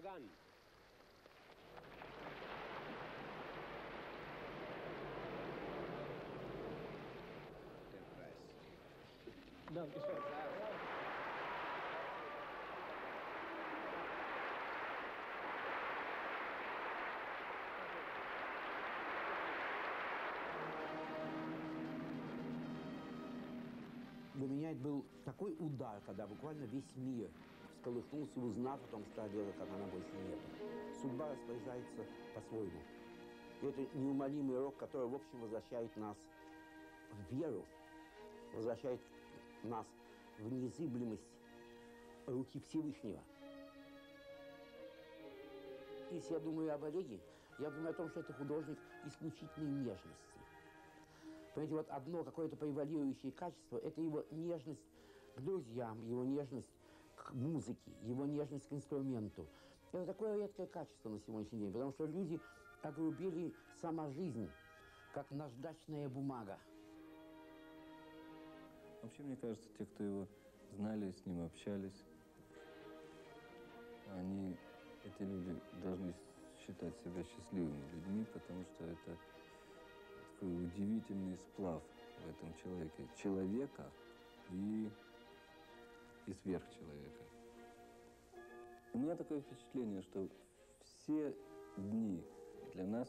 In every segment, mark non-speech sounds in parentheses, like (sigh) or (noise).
Kagan. Dankeschön. Для меня это был такой удар, когда буквально весь мир всколыхнулся, узнав о том, что Олега Кагана больше нет. Судьба распоряжается по-своему. И это неумолимый рок, который, в общем, возвращает нас в веру, возвращает нас в незыблемость руки Всевышнего. Если я думаю об Олеге, я думаю о том, что это художник исключительной нежности. Понимаете, вот одно какое-то превалирующее качество – это его нежность к друзьям, его нежность к музыке, его нежность к инструменту. Это такое редкое качество на сегодняшний день, потому что люди огрубили сама жизнь, как наждачная бумага. Вообще, мне кажется, те, кто его знали, с ним общались, они, эти люди должны считать себя счастливыми людьми, потому что это такой удивительный сплав в этом человеке. Человека и, и сверхчеловека. У меня такое впечатление, что все дни для нас,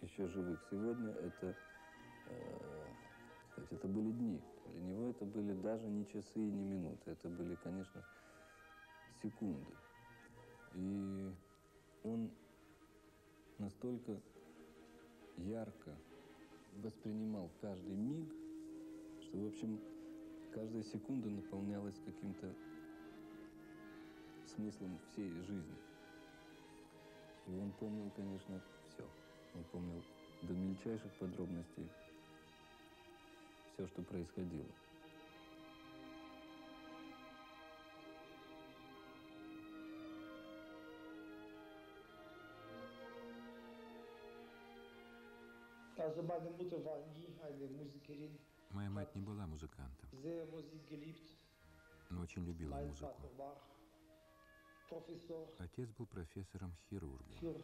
еще живых сегодня, это, э, это были дни. Для него это были даже не часы и не минуты. Это были, конечно, секунды. И он настолько ярко воспринимал каждый миг, что, в общем, каждая секунда наполнялась каким-то смыслом всей жизни. И он помнил, конечно, все. Он помнил до мельчайших подробностей все, что происходило. Meine Mutter war nie eine Musikerin, Моя мать не была музыкантом, но очень любила музыку. Отец был профессором ungefähr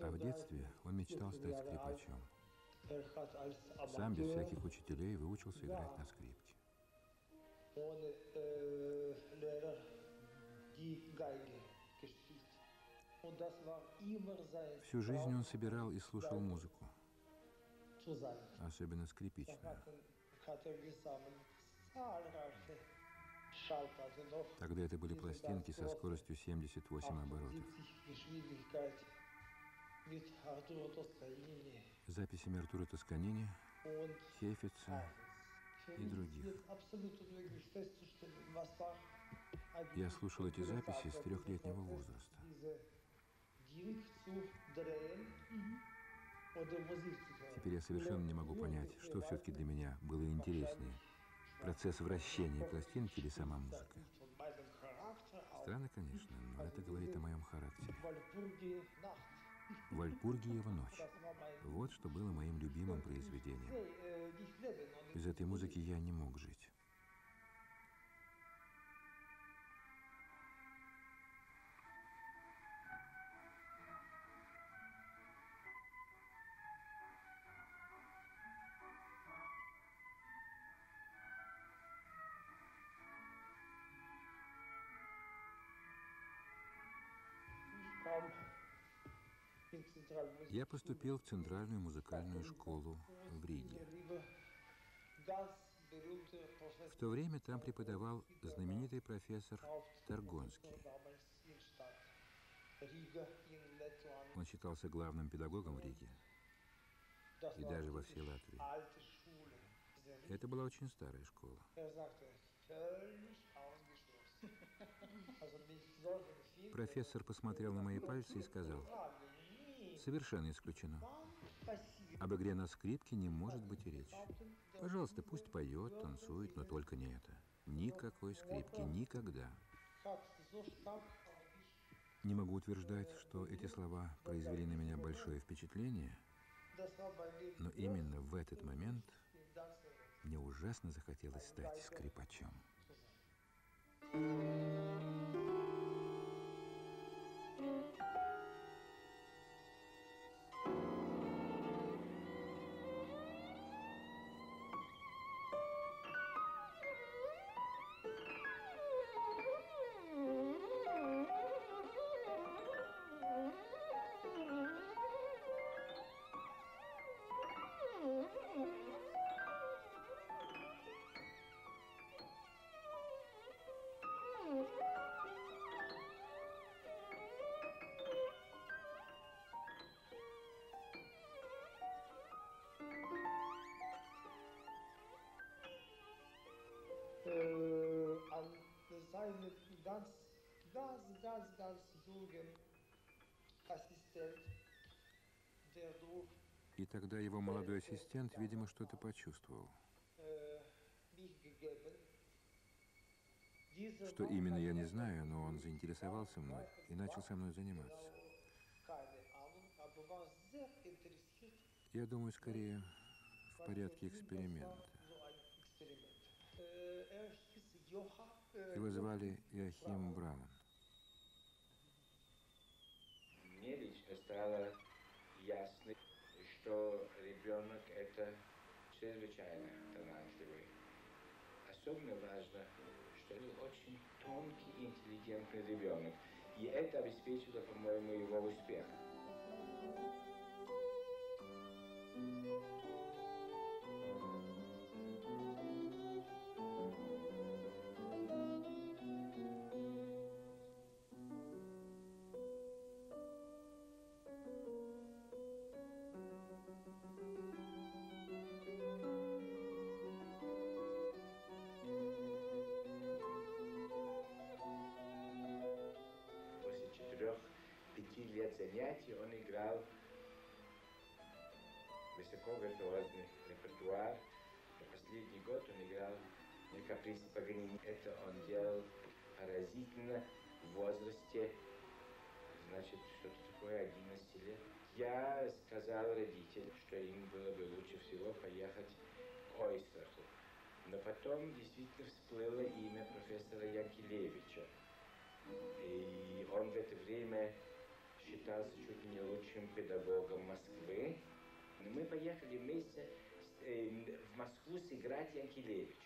А в детстве он мечтал 13 стать скрипачом. er Сам без всяких учителей выучился играть на скрипке. äh, Всю жизнь он собирал и слушал музыку, also noch Тогда это были пластинки со скоростью 78 оборотов. 78 Geschwindigkeit mit Arturo Toscanini Записями Артура Тосканини. Für и других. Я слушал эти записи с трехлетнего возраста. diese Ding Теперь я совершенно не могу понять, что все-таки для меня было интереснее. Процесс вращения пластинки или сама музыка. Странно, конечно, но это говорит о моем характере. Вальпургиева ночь. Вот что было моим любимым произведением. Без этой музыки я не мог жить. Я поступил в Центральную музыкальную школу в Риге. В то время там преподавал знаменитый профессор Таргонский. Он считался главным педагогом в Риге. И даже во всей Латвии. Это была очень старая школа. Профессор посмотрел на мои пальцы и сказал. Совершенно исключено. Об игре на скрипке не может быть и речи. Пожалуйста, пусть поет, танцует, но только не это. Никакой скрипки, никогда. Не могу утверждать, что эти слова произвели на меня большое впечатление, но именно в этот момент. Мне ужасно захотелось стать скрипачом. äh, seinen ganz, ganz, ganz, ganz jungen Assistent, der durch И тогда его молодой ассистент, видимо, что-то почувствовал. Dieser Что именно, я не знаю, но он заинтересовался мной и начал со мной заниматься. interessiert Я думаю, скорее в порядке эксперимента. Его звали Иохим Браун. Мне лично стало ясно, что ребенок это чрезвычайно талантливый. Особенно важно, что это очень тонкий, интеллигентный ребенок. И это обеспечило, по-моему, его успех. Занятий он играл высоковиртуозный репертуар. И последний год он играл на капризе Паганини. Это он делал поразительно в возрасте, значит, что-то такое 11 лет. Я сказал родителям, что им было бы лучше всего поехать к Ойстраху. Но потом действительно всплыло имя профессора Янкелевича. И он в это время считался чуть не лучшим педагогом Москвы. Мы поехали вместе э, в Москву сыграть Янкелевичу.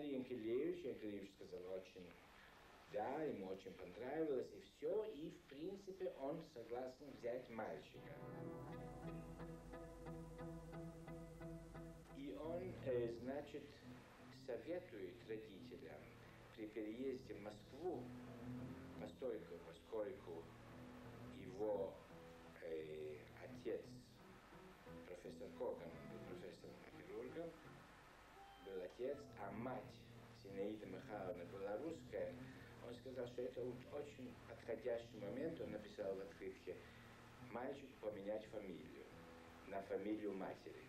Мы сыграли Янкелевич. Янкелевич сказал очень, да, ему очень понравилось, и все. И, в принципе, он согласен взять мальчика. И он, э, значит, советует родителям при переезде в Москву, Зинаида Михайловна была русская, он сказал, что это очень подходящий момент, он написал в открытке, мальчик поменять фамилию на фамилию матери.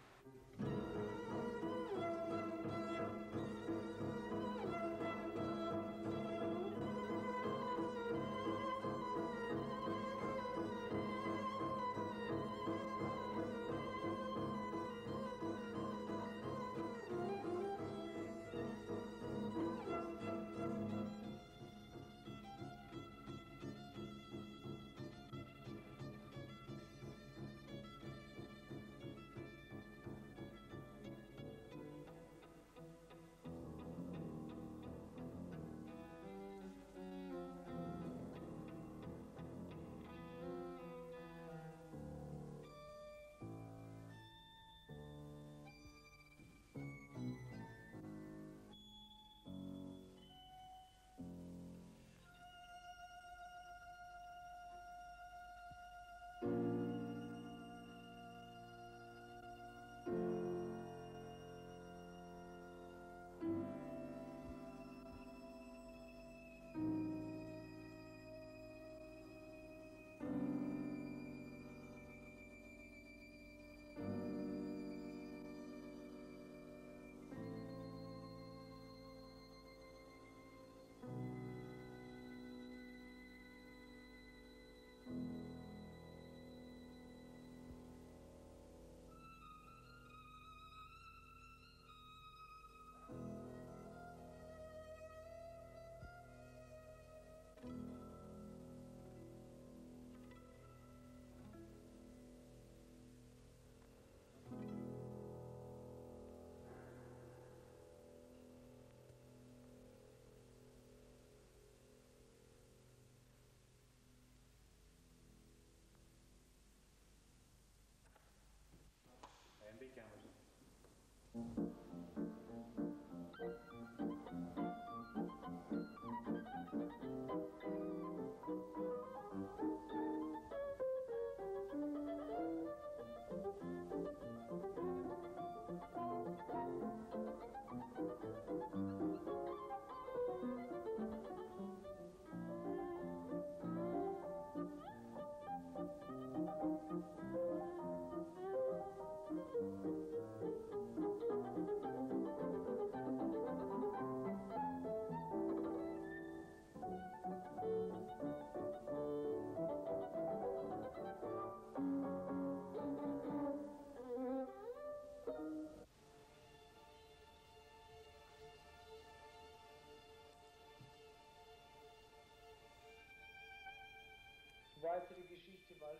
Weitere Geschichte, weil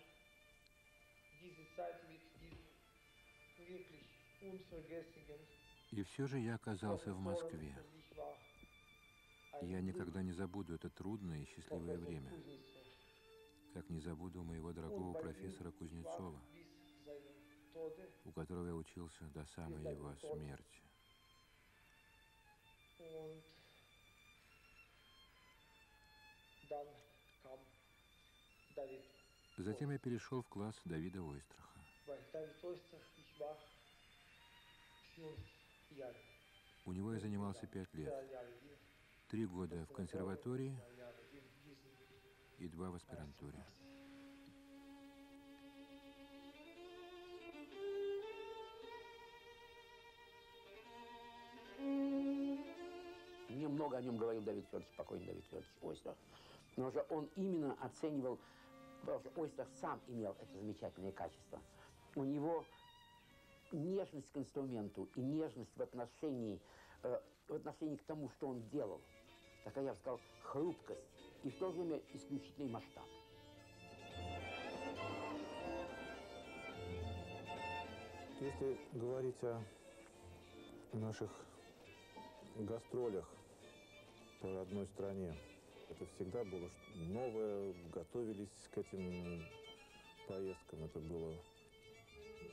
diese Zeit diesen wirklich unvergesslichen И все же я оказался в Москве. ein Я никогда не забуду это трудное и счастливое время, как не забуду моего дорогого профессора Кузнецова, у которого я учился до самой его смерти. dann. Затем я перешел в класс Давида Ойстраха. У него я занимался пять лет. Три года в консерватории и два в аспирантуре. Мне много о нем говорил Давид Федорович, покойный Давид Федорович Ойстрах. Но же он именно оценивал, потому Ойстрах сам имел это замечательное качество. У него нежность к инструменту и нежность в отношении, э, в отношении к тому, что он делал. Такая, я бы сказал, хрупкость и в то же время исключительный масштаб. Если говорить о наших гастролях по родной стране, это всегда было новое, готовились к этим поездкам. Это было,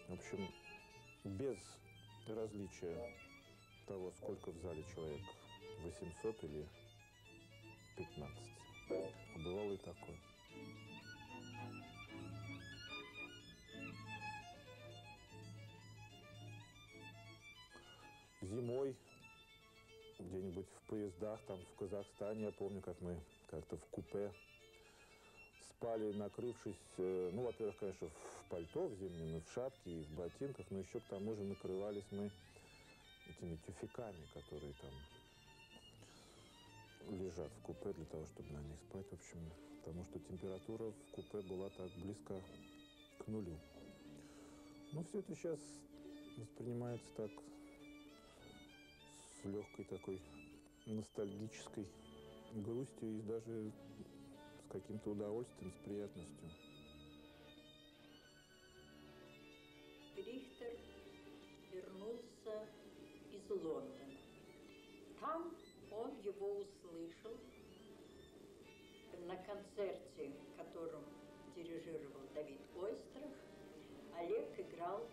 в общем, без различия того, сколько в зале человек, 800 или 15. А бывало и такое. Зимой где-нибудь в поездах, там в Казахстане, я помню, как мы как-то в купе спали, накрывшись, э, ну, во-первых, конечно, в пальто в зимнем, и в шапке, и в ботинках, но еще к тому же накрывались мы этими тюфяками, которые там лежат в купе для того, чтобы на них спать, в общем, потому что температура в купе была так близко к нулю. Но все это сейчас воспринимается так легкой такой ностальгической грустью и даже с каким-то удовольствием, с приятностью. Рихтер вернулся из Лондона. Там он его услышал на концерте, которым дирижировал Давид Ойстрах. Олег играл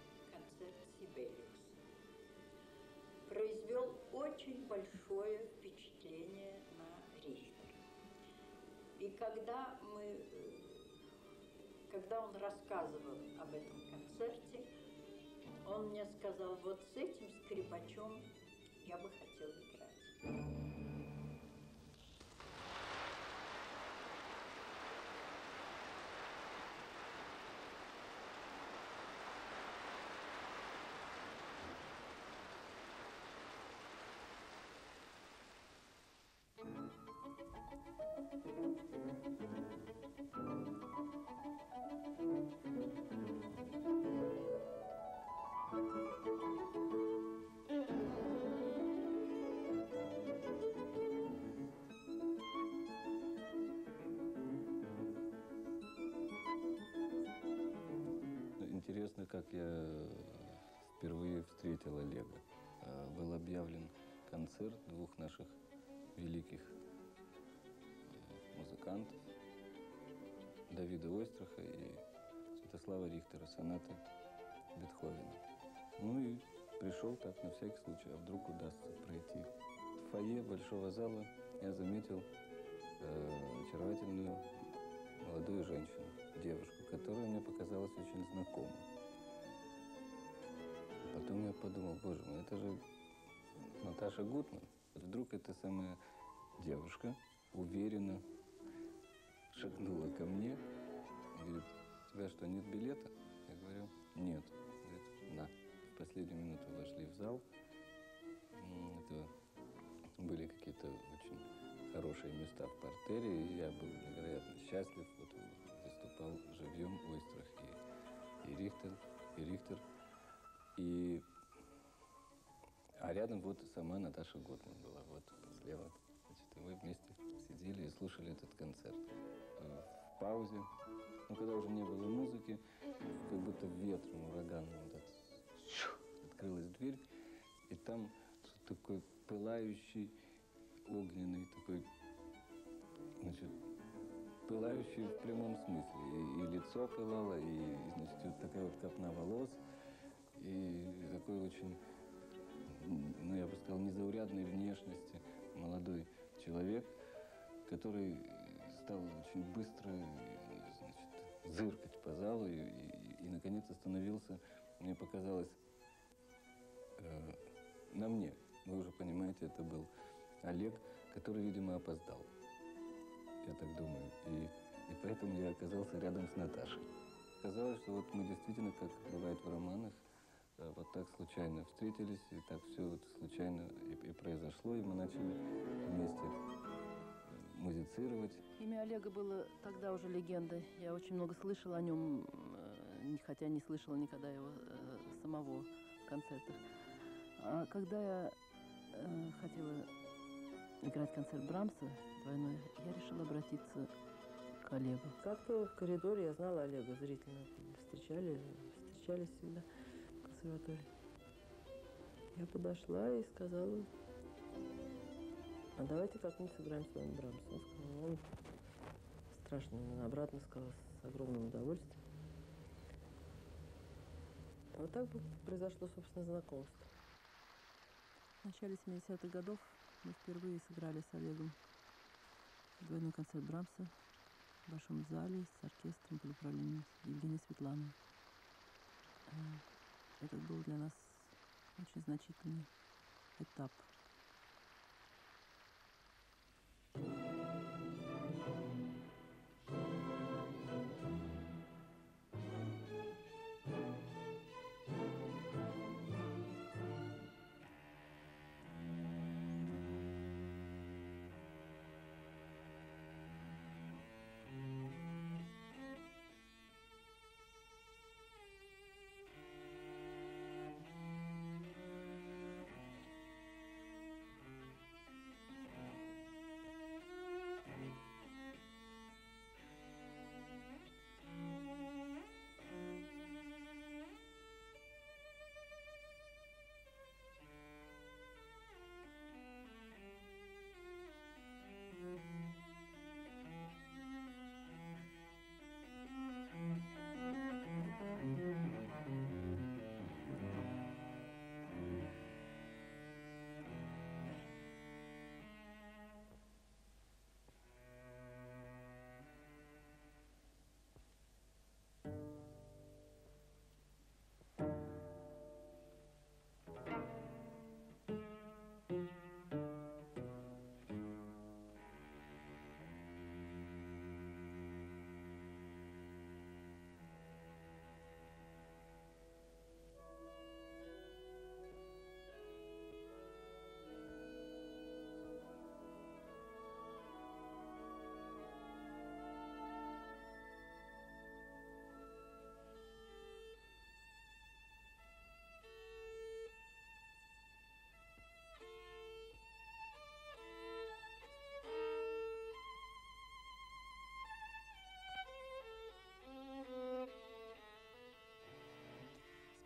большое впечатление на Рихтера. И когда мы э, когда он рассказывал об этом концерте, он мне сказал, вот с этим скрипачом я бы хотел играть. Интересно, как я впервые встретил Олега. Э, Был объявлен концерт двух наших великих музыкантов, Давида Ойстраха и Святослава Рихтера, сонаты Бетховена. Ну и пришел так на всякий случай, а вдруг удастся пройти. В фойе большого зала я заметил э, очаровательную молодую женщину, девушку, которая мне показалась очень знакомой. Потом я подумал, боже мой, это же Наташа Гутман. Вдруг эта самая девушка уверенно шагнула ко мне и говорит, у тебя что, нет билета? Я говорю, нет. Говорит, на. В последнюю минуту вошли в зал. Это были какие-то очень хорошие места в портере, и я был невероятно счастлив. Вот выступал живьем Ойстрах и, и Рихтер, и Рихтер. И а рядом вот сама Наташа Готман была, вот слева. Значит, и мы вместе сидели и слушали этот концерт. Э, В паузе, ну, когда уже не было музыки, как будто ветром ураганным вот щу, открылась дверь, и там такой пылающий, огненный такой, значит, пылающий в прямом смысле. И, и лицо пылало, и, значит, вот такая вот копна волос, и такой очень ну, я бы сказал, незаурядной внешности молодой человек, который стал очень быстро значит, зыркать по залу и, и, и, наконец, остановился, мне показалось, э, на мне. Вы уже понимаете, это был Олег, который, видимо, опоздал. Я так думаю. И, и поэтому я оказался рядом с Наташей. Казалось, что вот мы действительно, как бывает в романах, э, вот так случайно встретились, и так все вот случайно и, и произошло, и мы начали вместе э, музицировать. Имя Олега было тогда уже легендой. Я очень много слышала о нем, э, не- хотя не слышала никогда его э, самого в концертах. А когда я э, хотела играть концерт Брамса двойной, я решила обратиться к Олегу. Как-то в коридоре я знала Олега зрительно. Встречали, встречались всегда в консерватории. Я подошла и сказала, а давайте как-нибудь сыграем с вами Брамса. Он сказал, он страшно обратно сказал с огромным удовольствием. Вот так произошло, собственно, знакомство. В начале 70-х годов мы впервые сыграли с Олегом двойной концерт Брамса в Большом зале с оркестром под управлением Евгения Светланы. Это был для нас очень значительный этап.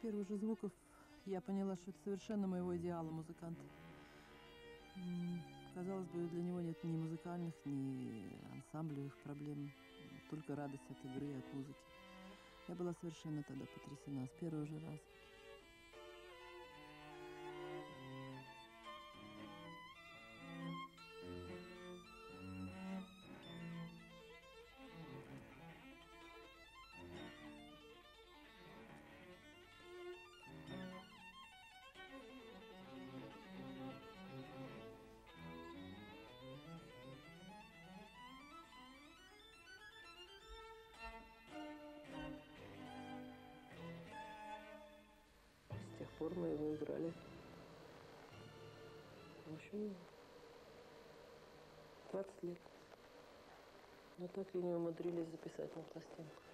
Первых же звуков я поняла, что это совершенно моего идеала музыканта. Казалось бы, для него нет ни музыкальных, ни ансамблевых проблем, только радость от игры, от музыки. Я была совершенно тогда потрясена с первого же раза. Играли. В общем, 20 лет. Но так и не умудрились записать на пластинку.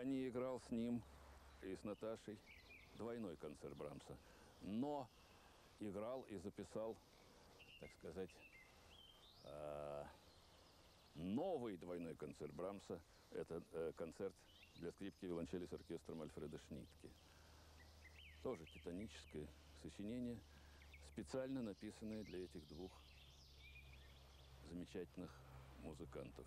Я не играл с ним и с Наташей двойной концерт Брамса, но играл и записал, так сказать, э, новый двойной концерт Брамса. Это э, концерт для скрипки и виолончели с оркестром Альфреда Шнитке. Тоже титаническое сочинение, специально написанное для этих двух замечательных музыкантов.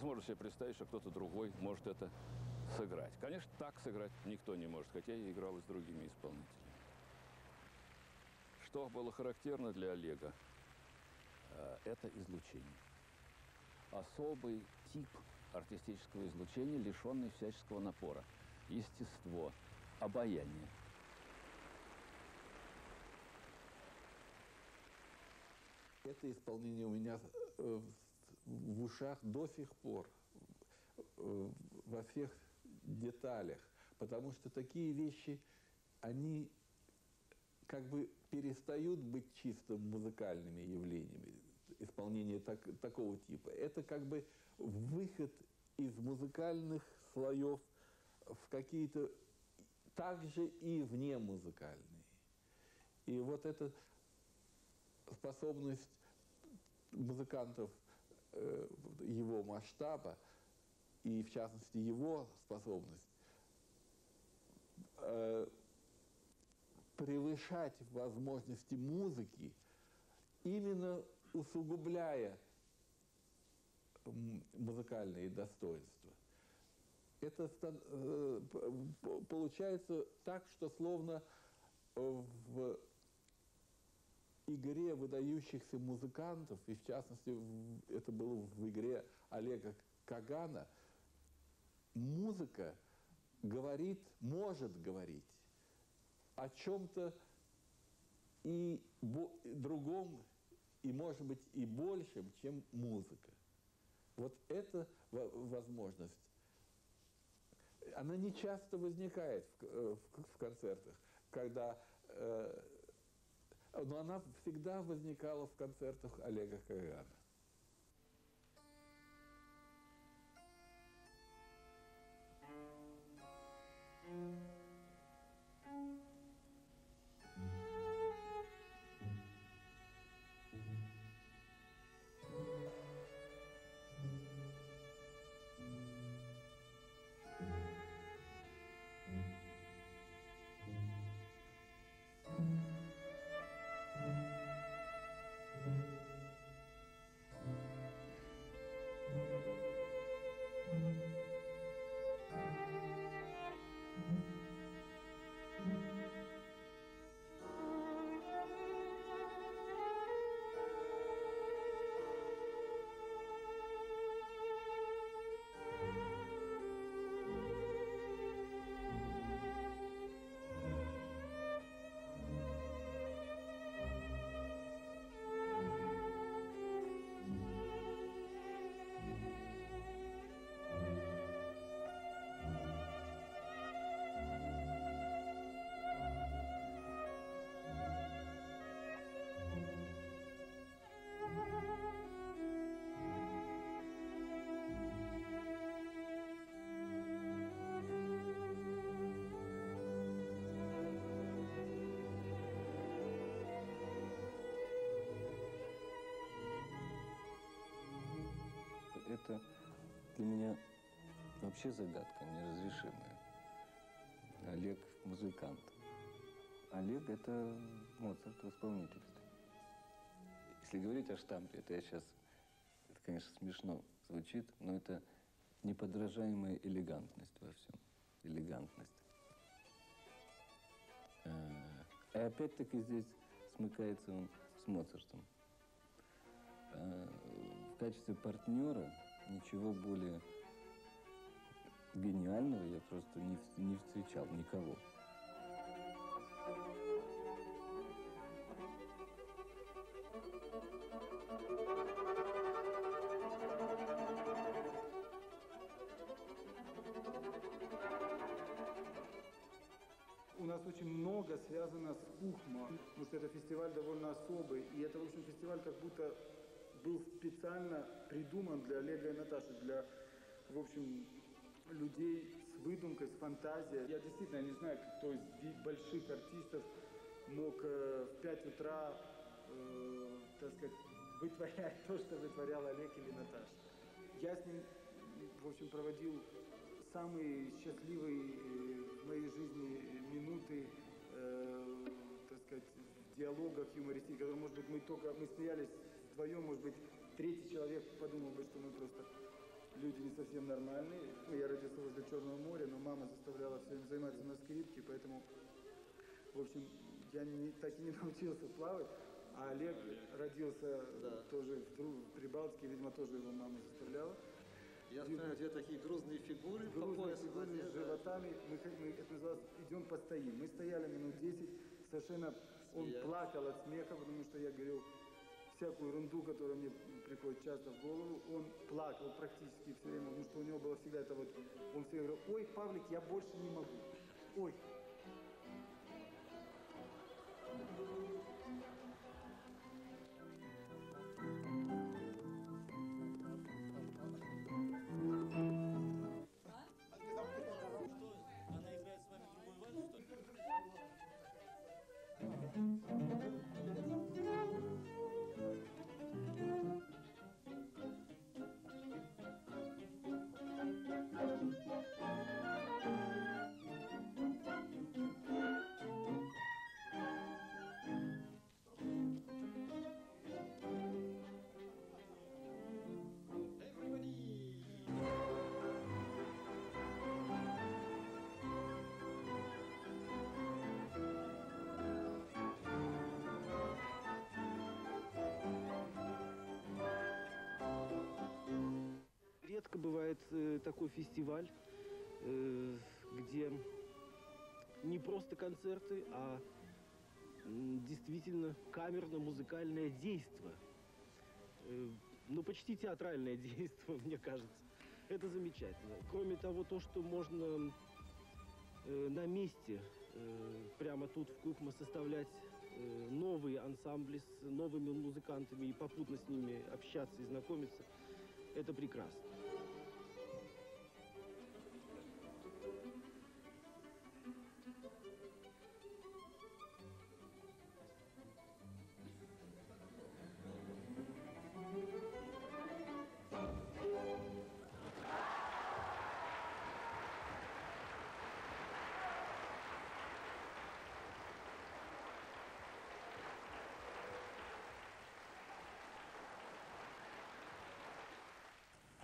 Невозможно себе представить, что кто-то другой может это сыграть. Конечно, так сыграть никто не может, хотя я играл и с другими исполнителями. Что было характерно для Олега, э, это излучение. Особый тип артистического излучения, лишенный всяческого напора. Естество, обаяние. Это исполнение у меня э, в ушах до сих пор, э, во всех деталях, потому что такие вещи, они как бы перестают быть чисто музыкальными явлениями, исполнение так, такого типа. Это как бы выход из музыкальных слоев в какие-то также и вне музыкальные. И вот эта способность музыкантов его масштаба и, в частности, его способность э, превышать возможности музыки, именно усугубляя музыкальные достоинства. Это э, получается так, что словно в игре выдающихся музыкантов, и в частности это было в игре Олега Кагана, музыка говорит, может говорить о чем-то и другом, и может быть и большем, чем музыка. Вот эта возможность, она не часто возникает в, э, в, в концертах, когда э, но она всегда возникала в концертах Олега Кагана. это для меня вообще загадка неразрешимая. Олег – музыкант. Олег – это Моцарт в. Если говорить о штампе, это я сейчас, это, конечно, смешно звучит, но это неподражаемая элегантность во всем. Элегантность. А, И опять-таки здесь смыкается он с Моцартом. А, В качестве партнера ничего более гениального я просто не, не встречал никого. У нас очень много связано с Кухма, потому что это фестиваль довольно особый. И это, в общем, фестиваль как будто специально придуман для Олега и Наташи, для, в общем, людей с выдумкой, с фантазией. Я действительно не знаю, кто из больших артистов мог э, в 5 утра, э, так сказать, вытворять (laughs) то, что вытворял Олег или Наташа. Я с ним, в общем, проводил самые счастливые э, в моей жизни минуты, э, так сказать, в диалогах юмористических, которые, может быть, мы только, мы смеялись вдвоем, может быть, третий человек подумал бы, что мы просто люди не совсем нормальные. Ну, я родился возле Черного моря, но мама заставляла все время заниматься на скрипке, поэтому, в общем, я не, так и не (laughs) научился плавать. А Олег родился тоже в, Прибалтике, видимо, тоже его мама заставляла. Я знаю, где такие грузные фигуры по Грузные пояс в фигуры воде, с да. животами. Мы, х- мы- это называлось «идем постоим». Мы стояли минут 10, совершенно он Смеялись. плакал от смеха, потому что я говорил всякую ерунду, которая мне приходит часто в голову. Он плакал практически все время, потому что у него было всегда это вот, он всегда говорил, ой, Павлик, я больше не могу. Ой. Бывает э, такой фестиваль, э, где не просто концерты, а действительно камерно-музыкальное действо. Э, ну, почти театральное (laughs) действо, мне кажется. Это замечательно. Кроме того, то, что можно э, на месте, э, прямо тут в Кухма, составлять новые ансамбли с новыми музыкантами и попутно с ними общаться и знакомиться, это прекрасно.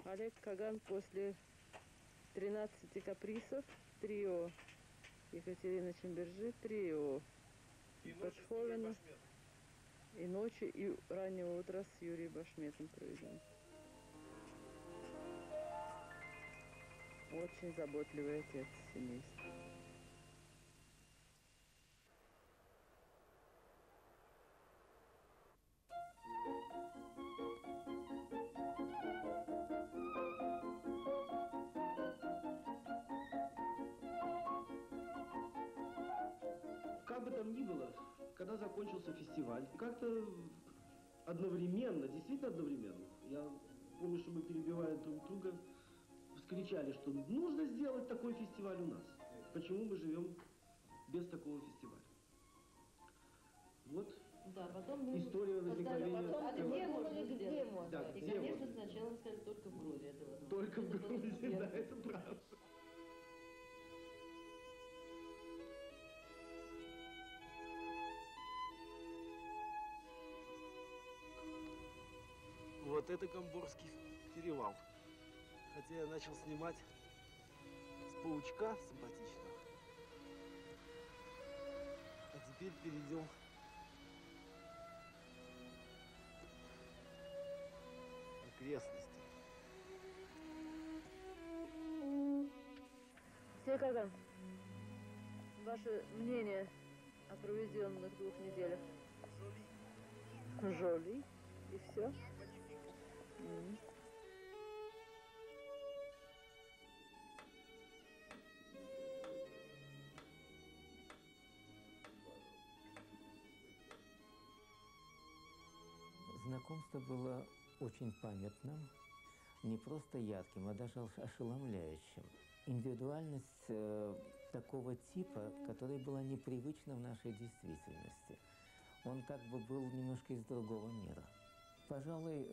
Олег Каган после 13 каприсов, трио Екатерина Чембержи, трио Бетховена и ночи, и раннего утра с Юрием Башметом проведем. Очень заботливый отец семейства. Фестиваль, как-то одновременно, действительно одновременно, я помню, что мы, перебивая друг друга, вскричали, что нужно сделать такой фестиваль у нас. Почему мы живем без такого фестиваля? Вот Да, потом мы история возникновения. потом, этого. где можно сделать. Да, И, где конечно, можно? сначала сказали только в Грозе. Только в Грузии, да, это Вот это Гамбургский перевал. Хотя я начал снимать с паучка симпатичного. А теперь перейдем к окрестности. Секаган, ваше мнение о проведенных двух неделях? Жоли. И все? Знакомство было очень памятным, не просто ярким, а даже ошеломляющим. Индивидуальность э, такого типа, которая была непривычна в нашей действительности. Он как бы был немножко из другого мира. Пожалуй,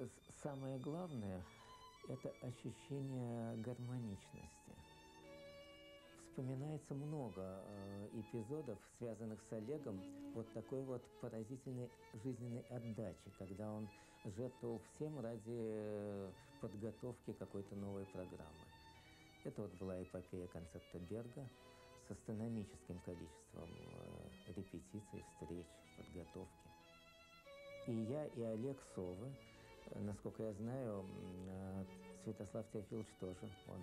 самое главное – это ощущение гармоничности. Вспоминается много э, эпизодов, связанных с Олегом, вот такой вот поразительной жизненной отдачи, когда он жертвовал всем ради э, подготовки какой-то новой программы. Это вот была эпопея концерта Берга с астрономическим количеством э, репетиций, встреч, подготовки. И я, и Олег Совы, э, насколько я знаю, э, Святослав Теофилович тоже, он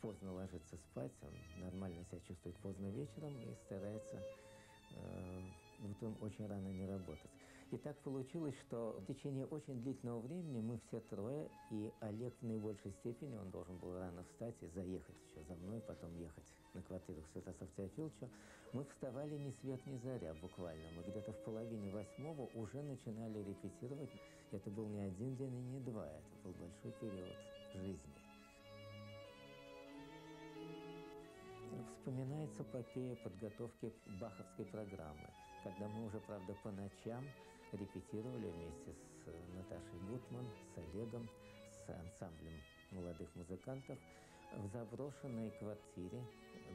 поздно ложится спать, он нормально себя чувствует поздно вечером и старается э, утром очень рано не работать. И так получилось, что в течение очень длительного времени мы все трое, и Олег в наибольшей степени, он должен был рано встать и заехать еще за мной, потом ехать на квартиру к Святославу Теофиловичу, мы вставали ни свет ни заря буквально. Мы где-то в половине восьмого уже начинали репетировать. Это был не один день и не два, это был большой период жизни. Вспоминается эпопея подготовки баховской программы, когда мы уже, правда, по ночам репетировали вместе с э, Наташей Гутман, с Олегом, с ансамблем молодых музыкантов в заброшенной квартире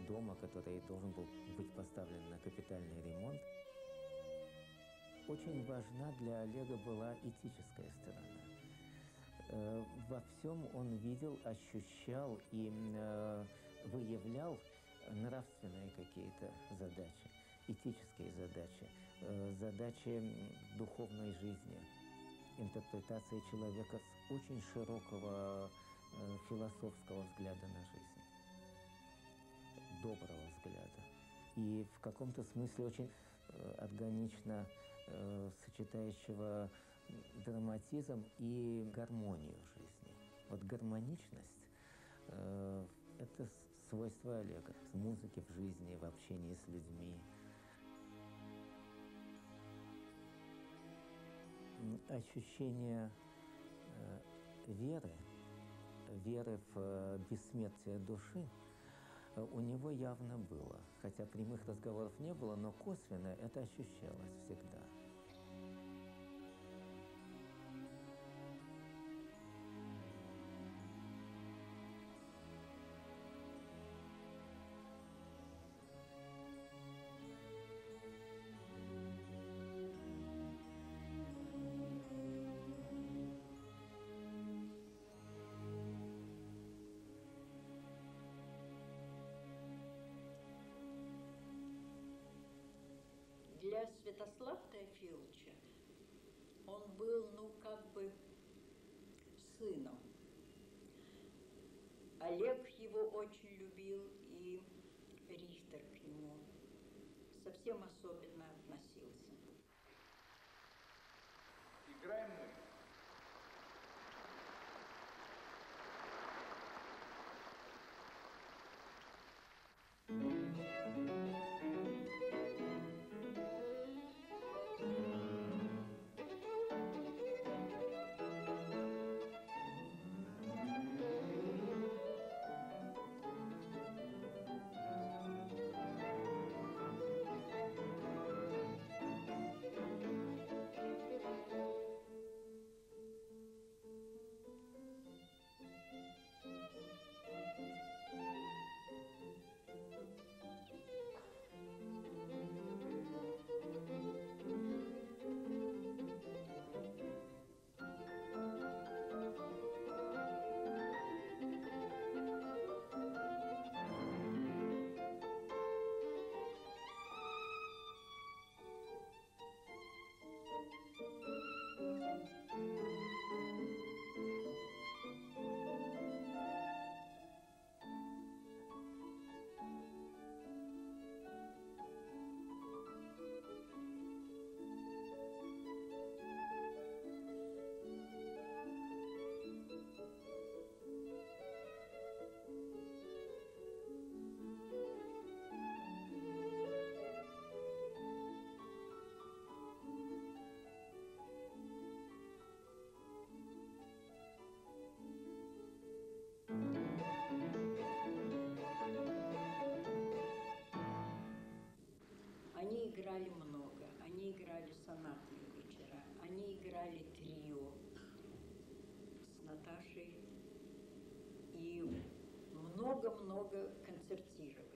дома, который должен был быть поставлен на капитальный ремонт. Очень важна для Олега была этическая сторона. Э, Во всем он видел, ощущал и э, выявлял нравственные какие-то задачи, этические задачи, э, задачи духовной жизни, интерпретации человека с очень широкого э, философского взгляда на жизнь, доброго взгляда. И в каком-то смысле очень э, органично сочетающего драматизм и гармонию жизни. Вот гармоничность это свойство Олега в музыке, в жизни, в общении с людьми. Ощущение э, веры, веры в э, бессмертие души э, у него явно было. Хотя прямых разговоров не было, но косвенно это ощущалось всегда. Для Святослава Теофиловича он был, ну, как бы сыном. Олег его очень любил, и Рихтер к нему совсем особенно много-много концертировали.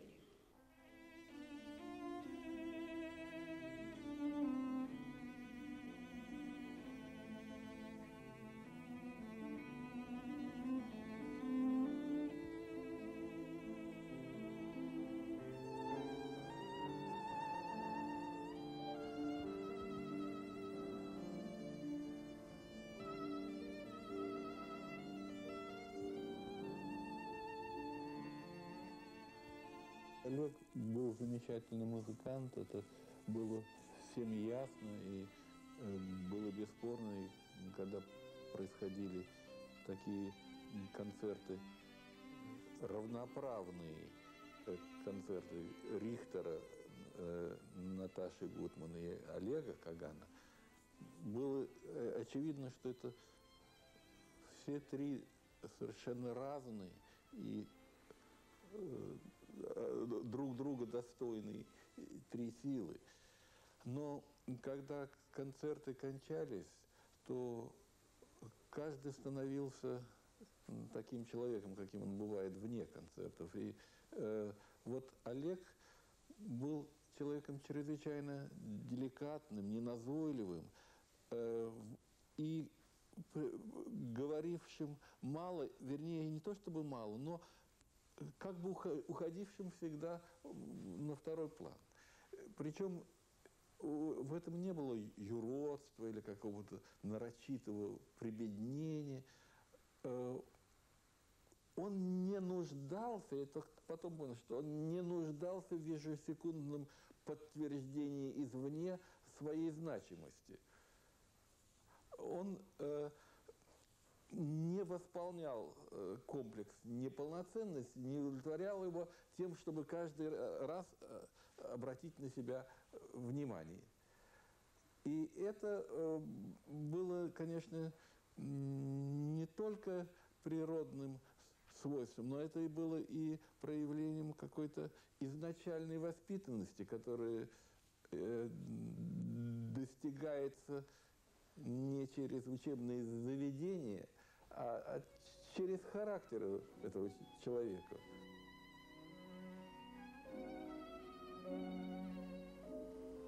Олег был замечательный музыкант, это было всем ясно и э, было бесспорно, и когда происходили такие концерты, равноправные э, концерты Рихтера, э, Наташи Гутман и Олега Кагана, было очевидно, что это все три совершенно разные и друг друга достойные три силы. Но когда концерты кончались, то каждый становился таким человеком, каким он бывает вне концертов. И э, вот Олег был человеком чрезвычайно деликатным, неназойливым э, и говорившим мало, вернее, не то чтобы мало, но как бы уходившим всегда на второй план. Причем в этом не было юродства или какого-то нарочитого прибеднения. Э, он не нуждался, это потом понял, что он не нуждался в ежесекундном подтверждении извне своей значимости. Он э, не восполнял э, комплекс неполноценности, не удовлетворял его тем, чтобы каждый раз э, обратить на себя э, внимание. И это было, конечно, не только природным свойством, но это и было и проявлением какой-то изначальной воспитанности, которая достигается не через учебные заведения, а, а через характер этого человека.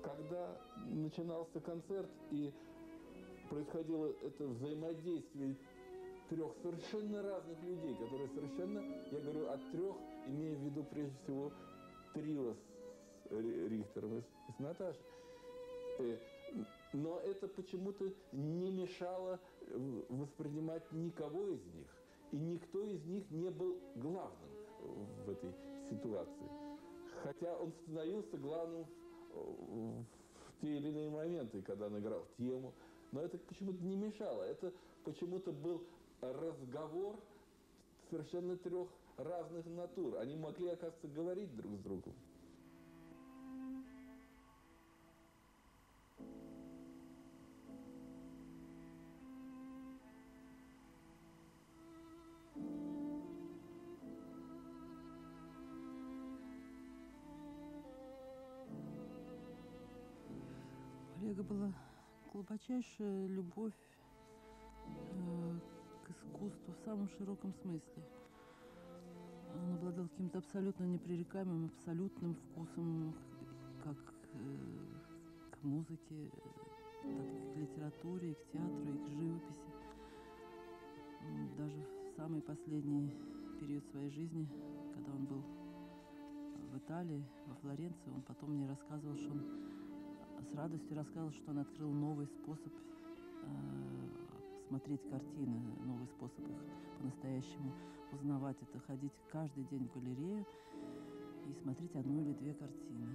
Когда начинался концерт и происходило это взаимодействие трех совершенно разных людей, которые совершенно, я говорю от трех, имея в виду прежде всего трио с Рихтером и с Наташей. Э, но это почему-то не мешало э, воспринимать никого из них. И никто из них не был главным в этой ситуации. Хотя он становился главным в те или иные моменты, когда он играл тему. Но это почему-то не мешало. Это почему-то был разговор совершенно трех разных натур. Они могли, оказывается, говорить друг с другом. Глубочайшая любовь э, к искусству в самом широком смысле. Он обладал каким-то абсолютно непререкаемым, абсолютным вкусом как э, к музыке, так и к литературе, и к театру, и к живописи. Даже в самый последний период своей жизни, когда он был в Италии, во Флоренции, он потом мне рассказывал, что он с радостью рассказывал, что он открыл новый способ э, смотреть картины, новый способ их по-настоящему узнавать. Это ходить каждый день в галерею и смотреть одну или две картины.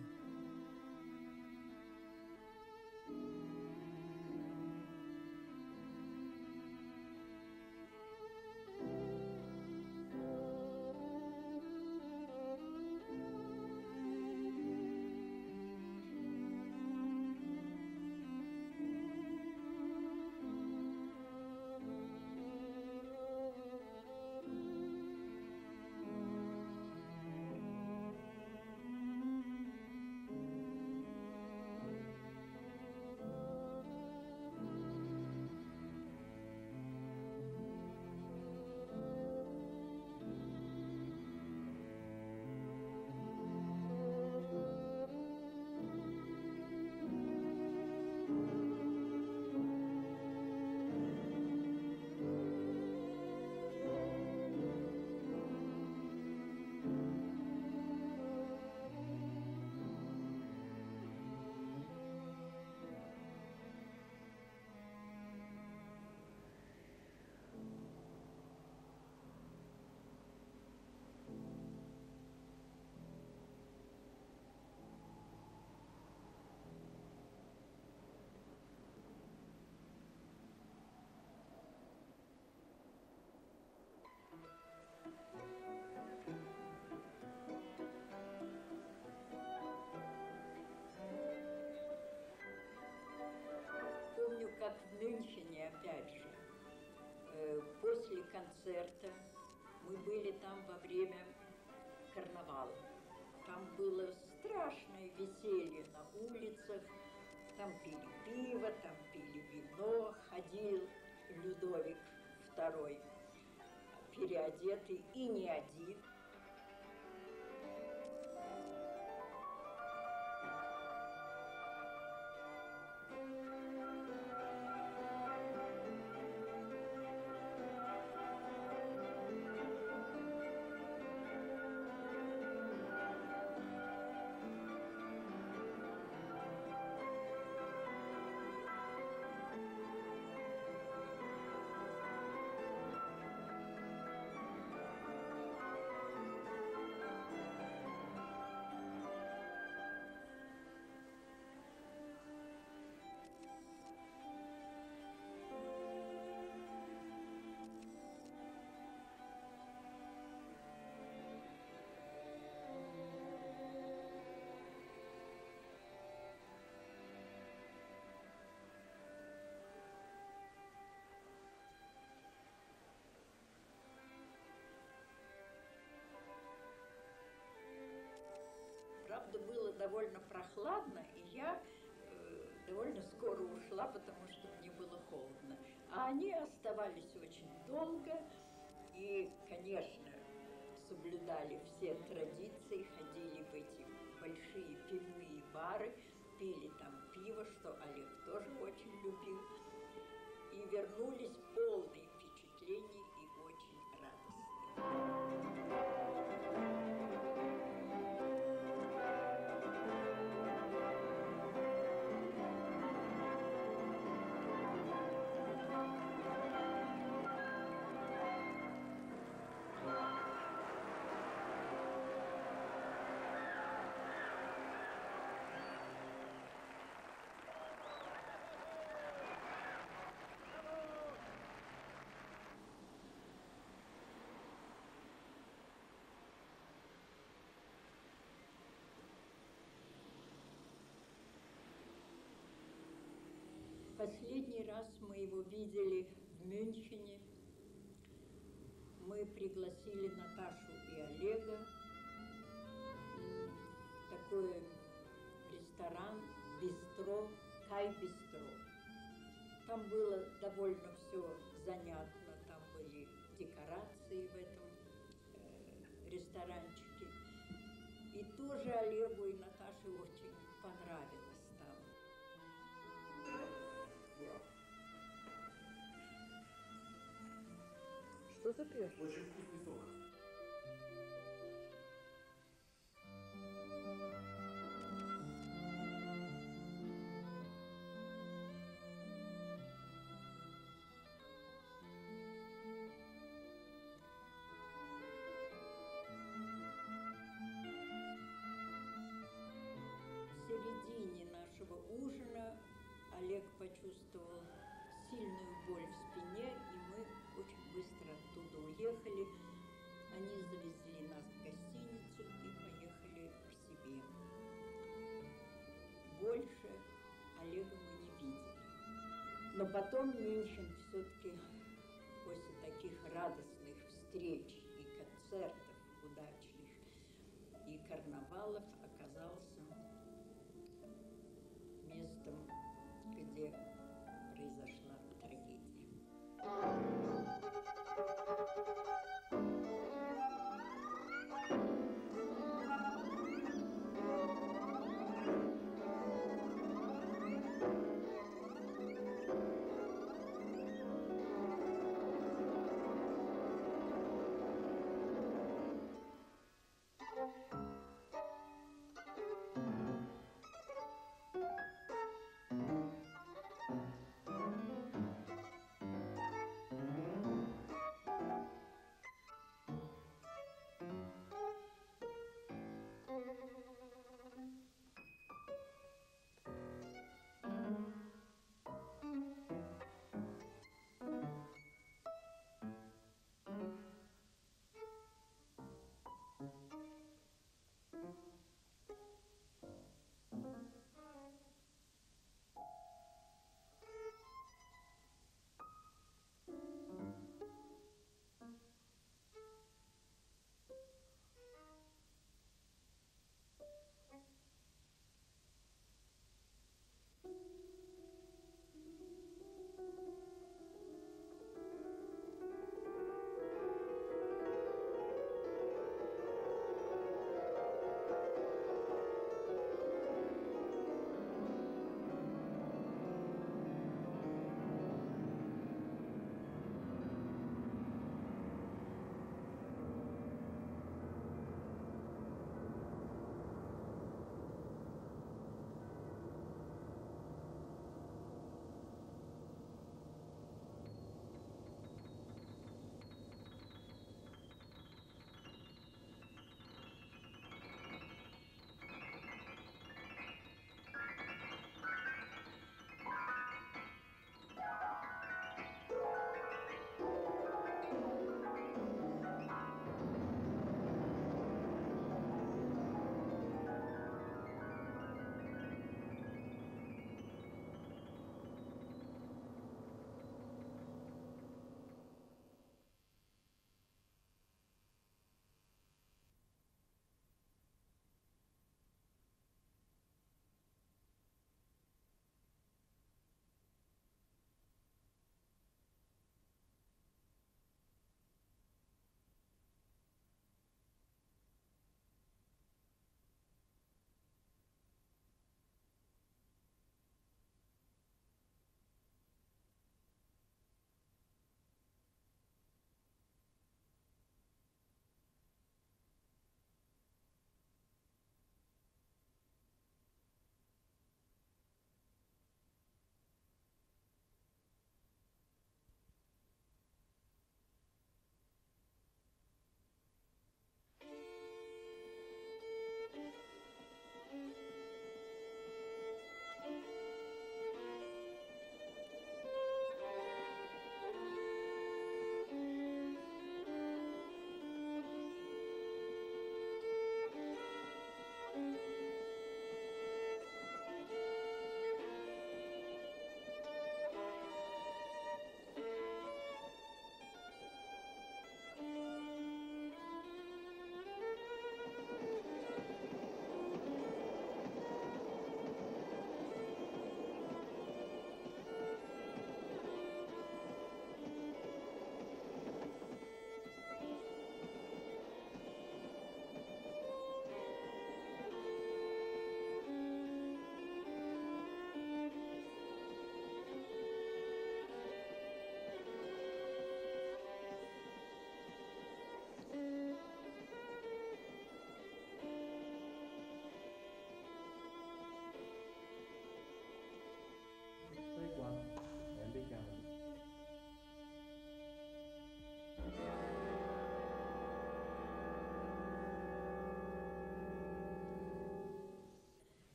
была в Мюнхене, опять же, э, после концерта. Мы были там во время карнавала. Там было страшное веселье на улицах. Там пили пиво, там пили вино. Ходил Людовик II переодетый и не один Правда, было довольно прохладно, и я э, довольно скоро ушла, потому что мне было холодно. А они оставались очень долго и, конечно, соблюдали все традиции, ходили в эти большие пивные бары, пили там пиво, что Олег тоже очень любил, и вернулись Последний раз мы его видели в Мюнхене. Мы пригласили Наташу и Олега такой ресторан «Бистро», «Кай-бистро». Там было довольно все занятно, там были декорации в этом э, ресторанчике. И тоже Олегу и Наташе Что ты пьешь? Очень вкусный сок. Потом Мюнхен все-таки после таких радостных встреч и концертов удачных и карнавалов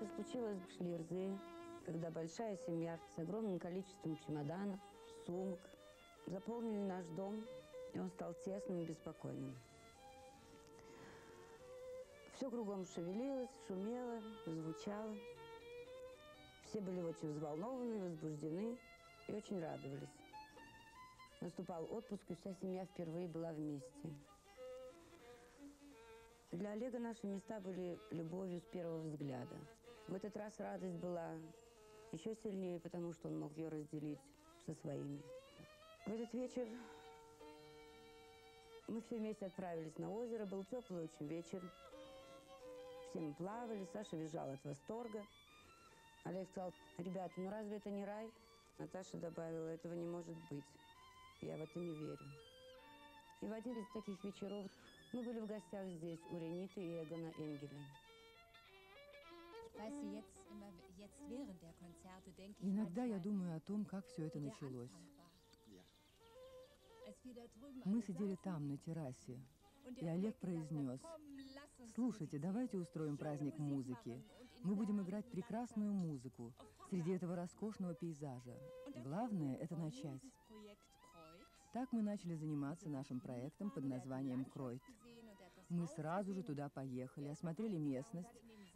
Это случилось в Шлирзе, когда большая семья с огромным количеством чемоданов, сумок заполнили наш дом, и он стал тесным и беспокойным. Все кругом шевелилось, шумело, звучало. Все были очень взволнованы, возбуждены и очень радовались. Наступал отпуск, и вся семья впервые была вместе. Для Олега наши места были любовью с первого взгляда. В этот раз радость была еще сильнее, потому что он мог ее разделить со своими. В этот вечер мы все вместе отправились на озеро. Был теплый очень вечер. Все мы плавали, Саша визжал от восторга. Олег сказал, ребята, ну разве это не рай? Наташа добавила, этого не может быть. Я в это не верю. И в один из таких вечеров мы были в гостях здесь у Рениты и Эгона Энгеля. Иногда я думаю о том, как все это началось. Мы сидели там, на террасе, и Олег произнес, «Слушайте, давайте устроим праздник музыки. Мы будем играть прекрасную музыку среди этого роскошного пейзажа. Главное — это начать». Так мы начали заниматься нашим проектом под названием «Кройт». Мы сразу же туда поехали, осмотрели местность.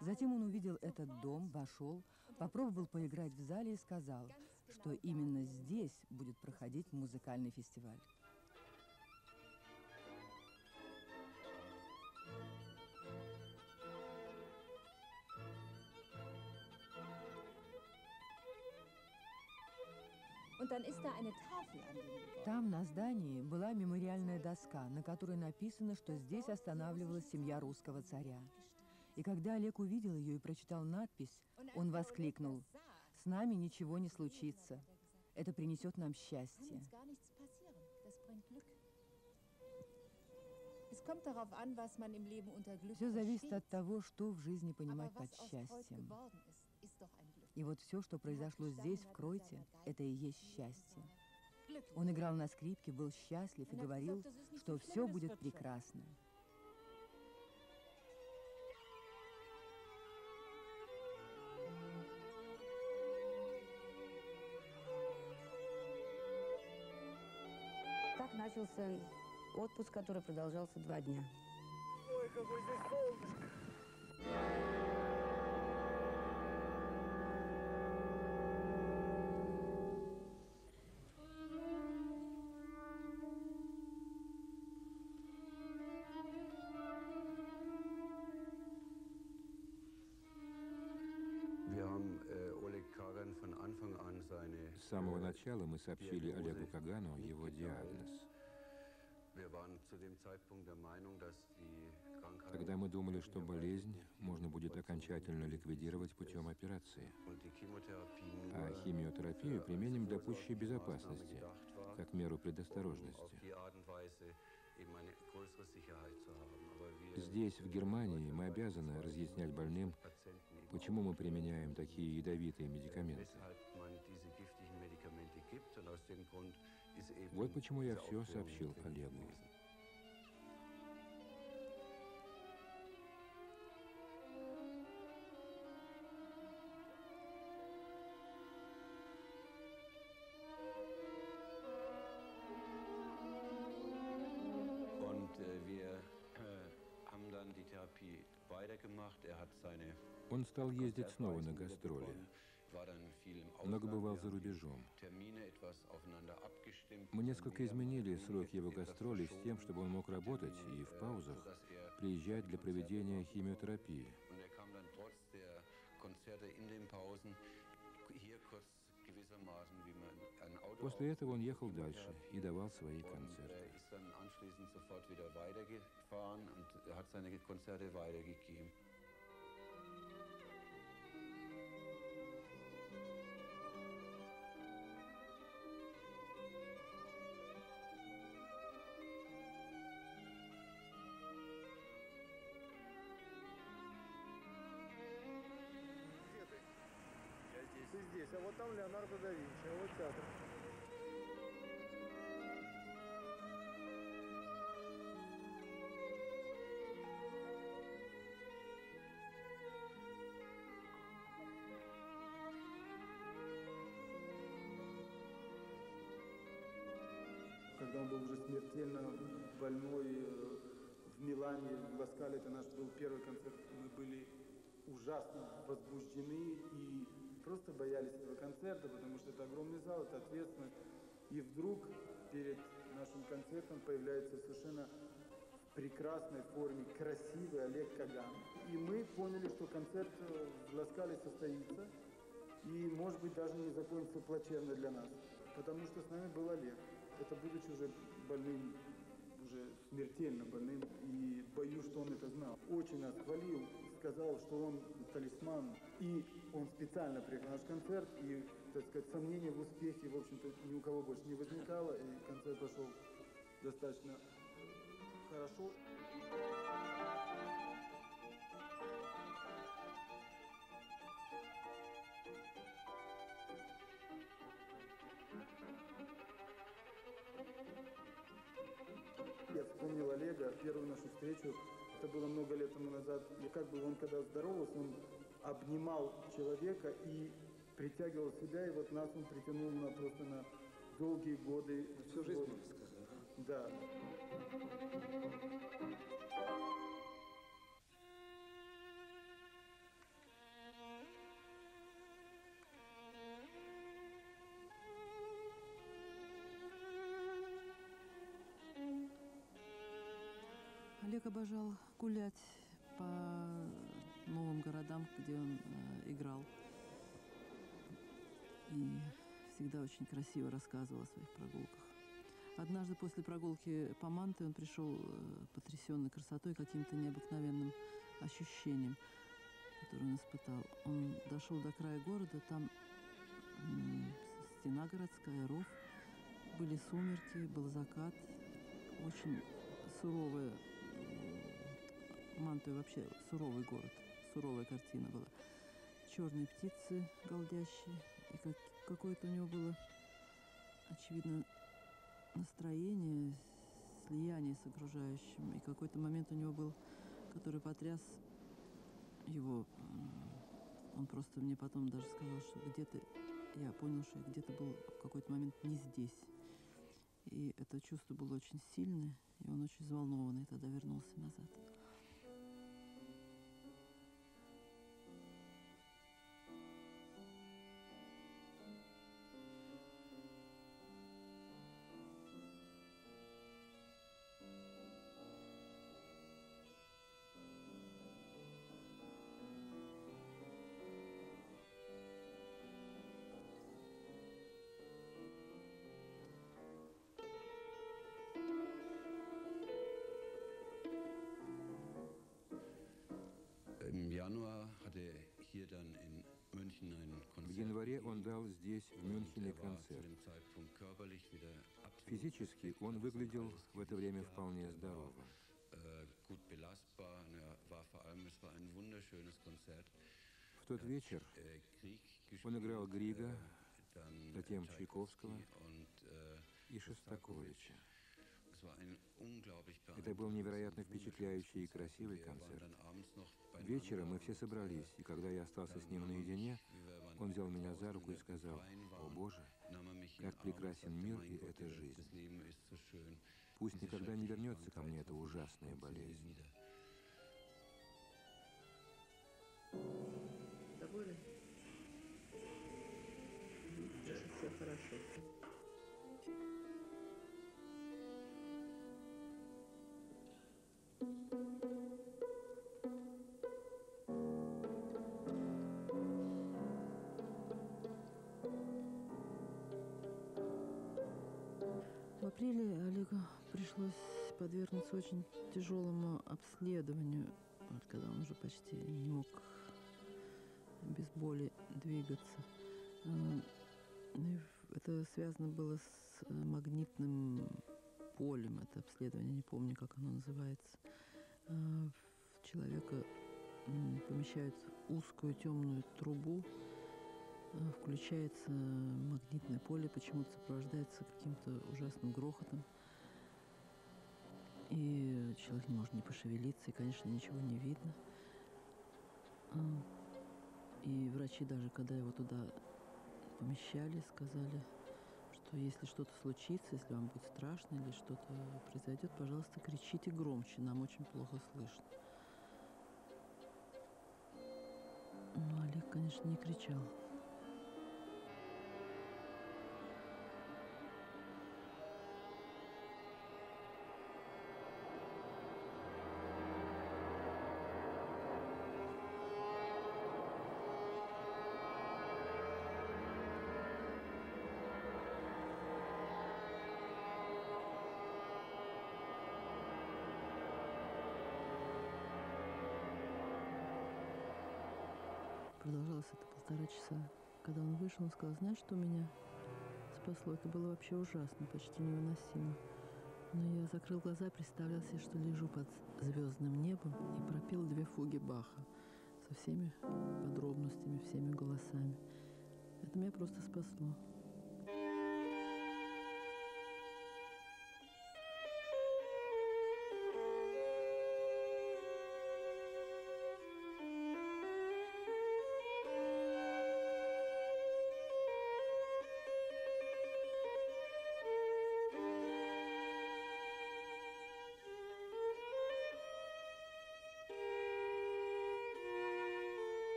Затем он увидел этот дом, вошел, попробовал поиграть в зале и сказал, что именно здесь будет проходить музыкальный фестиваль. Там на здании была мемориальная доска, на которой написано, что здесь останавливалась семья русского царя. И когда Олег увидел ее и прочитал надпись, он воскликнул, «С нами ничего не случится. Это принесет нам счастье». Все зависит от того, что в жизни понимать под счастьем. И вот все, что произошло здесь, в Кройте, это и есть счастье. Он играл на скрипке, был счастлив и говорил, что все будет прекрасно. Так начался отпуск, который продолжался два дня. Ой, какой здесь солнышко! С самого начала мы сообщили Олегу Кагану его диагноз. Тогда мы думали, что болезнь можно будет окончательно ликвидировать путем операции. А химиотерапию применим для пущей безопасности, как меру предосторожности. Здесь, в Германии, мы обязаны разъяснять больным, почему мы применяем такие ядовитые медикаменты. Вот почему я все сообщил Олегу. Стал ездить снова на гастроли. Много бывал за рубежом. Мы несколько изменили срок его гастролей с тем, чтобы он мог работать и в паузах приезжать для проведения химиотерапии. После этого он ехал дальше и давал свои концерты. там Леонардо да Винчи, а вот театр. Когда он был уже смертельно больной э, в Милане, в Ласкале, это наш был первый концерт, мы были ужасно возбуждены и просто боялись этого концерта, потому что это огромный зал, это ответственность. И вдруг перед нашим концертом появляется совершенно прекрасной форме красивый Олег Каган. И мы поняли, что концерт э, в Ласкале состоится, и, может быть, даже не закончится плачевно для нас, потому что с нами был Олег. Это будучи уже больным, уже смертельно больным, и боюсь, что он это знал. Очень нас хвалил, сказал, что он талисман, и он специально приехал на наш концерт, и, так сказать, сомнений в успехе, в общем-то, ни у кого больше не возникало, и концерт пошел достаточно хорошо. Я вспомнил Олега, первую нашу встречу, это было много лет тому назад, и как бы он когда здоровался, он обнимал человека и притягивал себя, и вот нас он притянул на просто на долгие годы. Всю жизнь, можно сказать. Да. Обожал гулять по новым городам, где он э, играл. И всегда очень красиво рассказывал о своих прогулках. Однажды после прогулки по Манте он пришел э, потрясенный красотой, каким-то необыкновенным ощущением, которое он испытал. Он дошел до края города, там м, стена городская, ров, были сумерки, был закат, очень суровая Мантуя вообще суровый город, суровая картина была. Черные птицы голдящие, и как, какое-то у него было, очевидно, настроение, слияние с окружающим. И какой-то момент у него был, который потряс его. Он просто мне потом даже сказал, что где-то, я понял, что я где-то был в какой-то момент не здесь. И это чувство было очень сильное, и он очень взволнованный тогда вернулся назад. Январе он дал здесь, в Мюнхене, Er концерт. Физически он выглядел в это время вполне er здоровым. äh, er. В тот вечер Äh, он играл Грига, äh, затем Чайковского äh, и Шостаковича. Это был невероятно впечатляющий и красивый концерт. Вечером мы все собрались, äh, и когда я остался с ним наедине, он взял меня за руку и сказал, «О Боже, как прекрасен мир и эта жизнь. Пусть никогда не вернется ко мне эта ужасная болезнь». Доволен? Все хорошо. В апреле Олегу пришлось подвергнуться очень тяжелому обследованию, вот когда он уже почти не мог без боли двигаться. А, ну Это связано было с э, магнитным полем, это обследование, не помню, как оно называется. А, В человека помещают узкую темную трубу, включается магнитное поле, почему-то сопровождается каким-то ужасным грохотом. И человек не может не пошевелиться, и, конечно, ничего не видно. А, И врачи даже, когда его туда помещали, сказали, что если что-то случится, если вам будет страшно или что-то произойдет, пожалуйста, кричите громче, нам очень плохо слышно. Ну, Олег, конечно, не кричал. Полтора часа. Когда он вышел, он сказал, знаешь, что меня спасло? Это было вообще ужасно, почти невыносимо. Но я закрыл глаза, представлял себе, что лежу под звездным небом и пропел две фуги Баха со всеми подробностями, всеми голосами. Это меня просто спасло.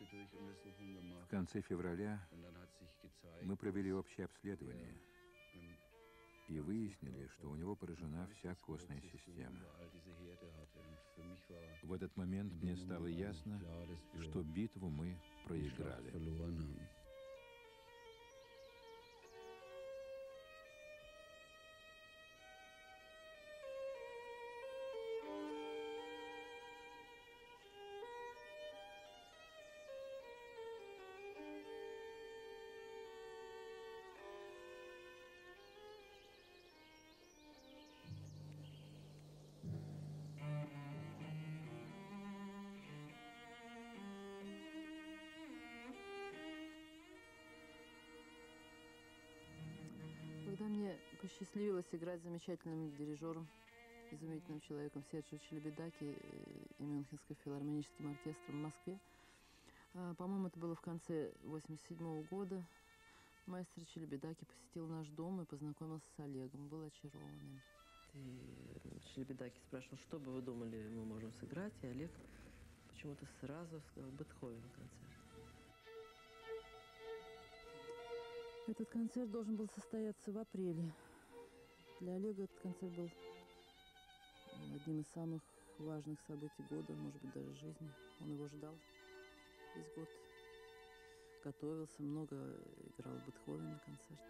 В конце февраля мы провели общее обследование и выяснили, что у него поражена вся костная система. В этот момент мне стало ясно, что битву мы проиграли. Посчастливилось играть с замечательным дирижером, изумительным человеком Серджио Челебедаки э, и Мюнхенским филармоническим оркестром в Москве, а, по-моему, это было в конце 87 года, мастер Челебедаки посетил наш дом и познакомился с Олегом, был очарован им. И Челебедаки спрашивал, что бы вы думали, мы можем сыграть, и Олег почему-то сразу сказал Бетховен концерт. Этот концерт должен был состояться в апреле. Для Олега этот концерт был одним из самых важных событий года, может быть, даже жизни. Он его ждал весь год. Готовился, много играл Бетховена концерт.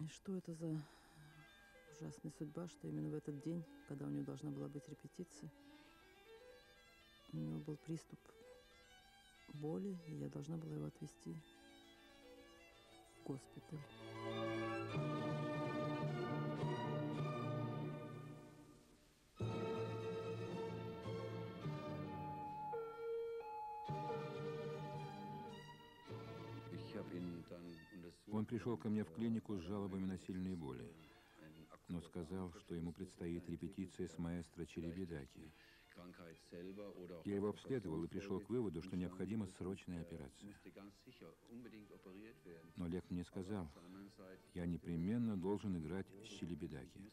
И что это за ужасная судьба, что именно в этот день, когда у него должна была быть репетиция, у него был приступ боли, и я должна была его отвезти в госпиталь. Он пришел ко мне в клинику с жалобами на сильные боли, но сказал, что ему предстоит репетиция с маэстро Черебедаки. Я его обследовал и пришел к выводу, что необходима срочная операция. Но Олег мне сказал, я непременно должен играть с Челебедаки.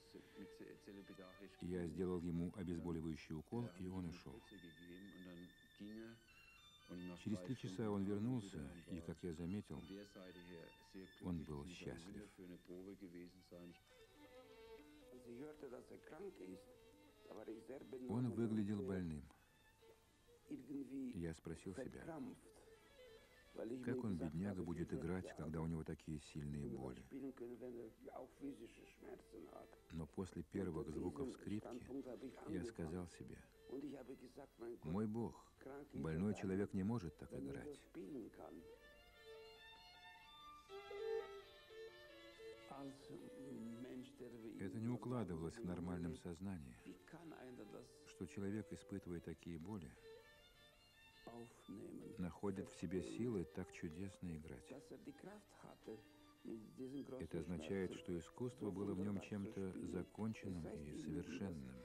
Я сделал ему обезболивающий укол, и он ушел. Через три часа он вернулся, и, как я заметил, он был счастлив. Он выглядел больным. Я спросил себя, как он, бедняга, будет играть, когда у него такие сильные боли? Но после первых звуков скрипки я сказал себе, мой Бог, больной человек не может так играть. Это не укладывалось в нормальном сознании, что человек, испытывая такие боли, находит в себе силы так чудесно играть. Это означает, что искусство было в нем чем-то законченным и совершенным.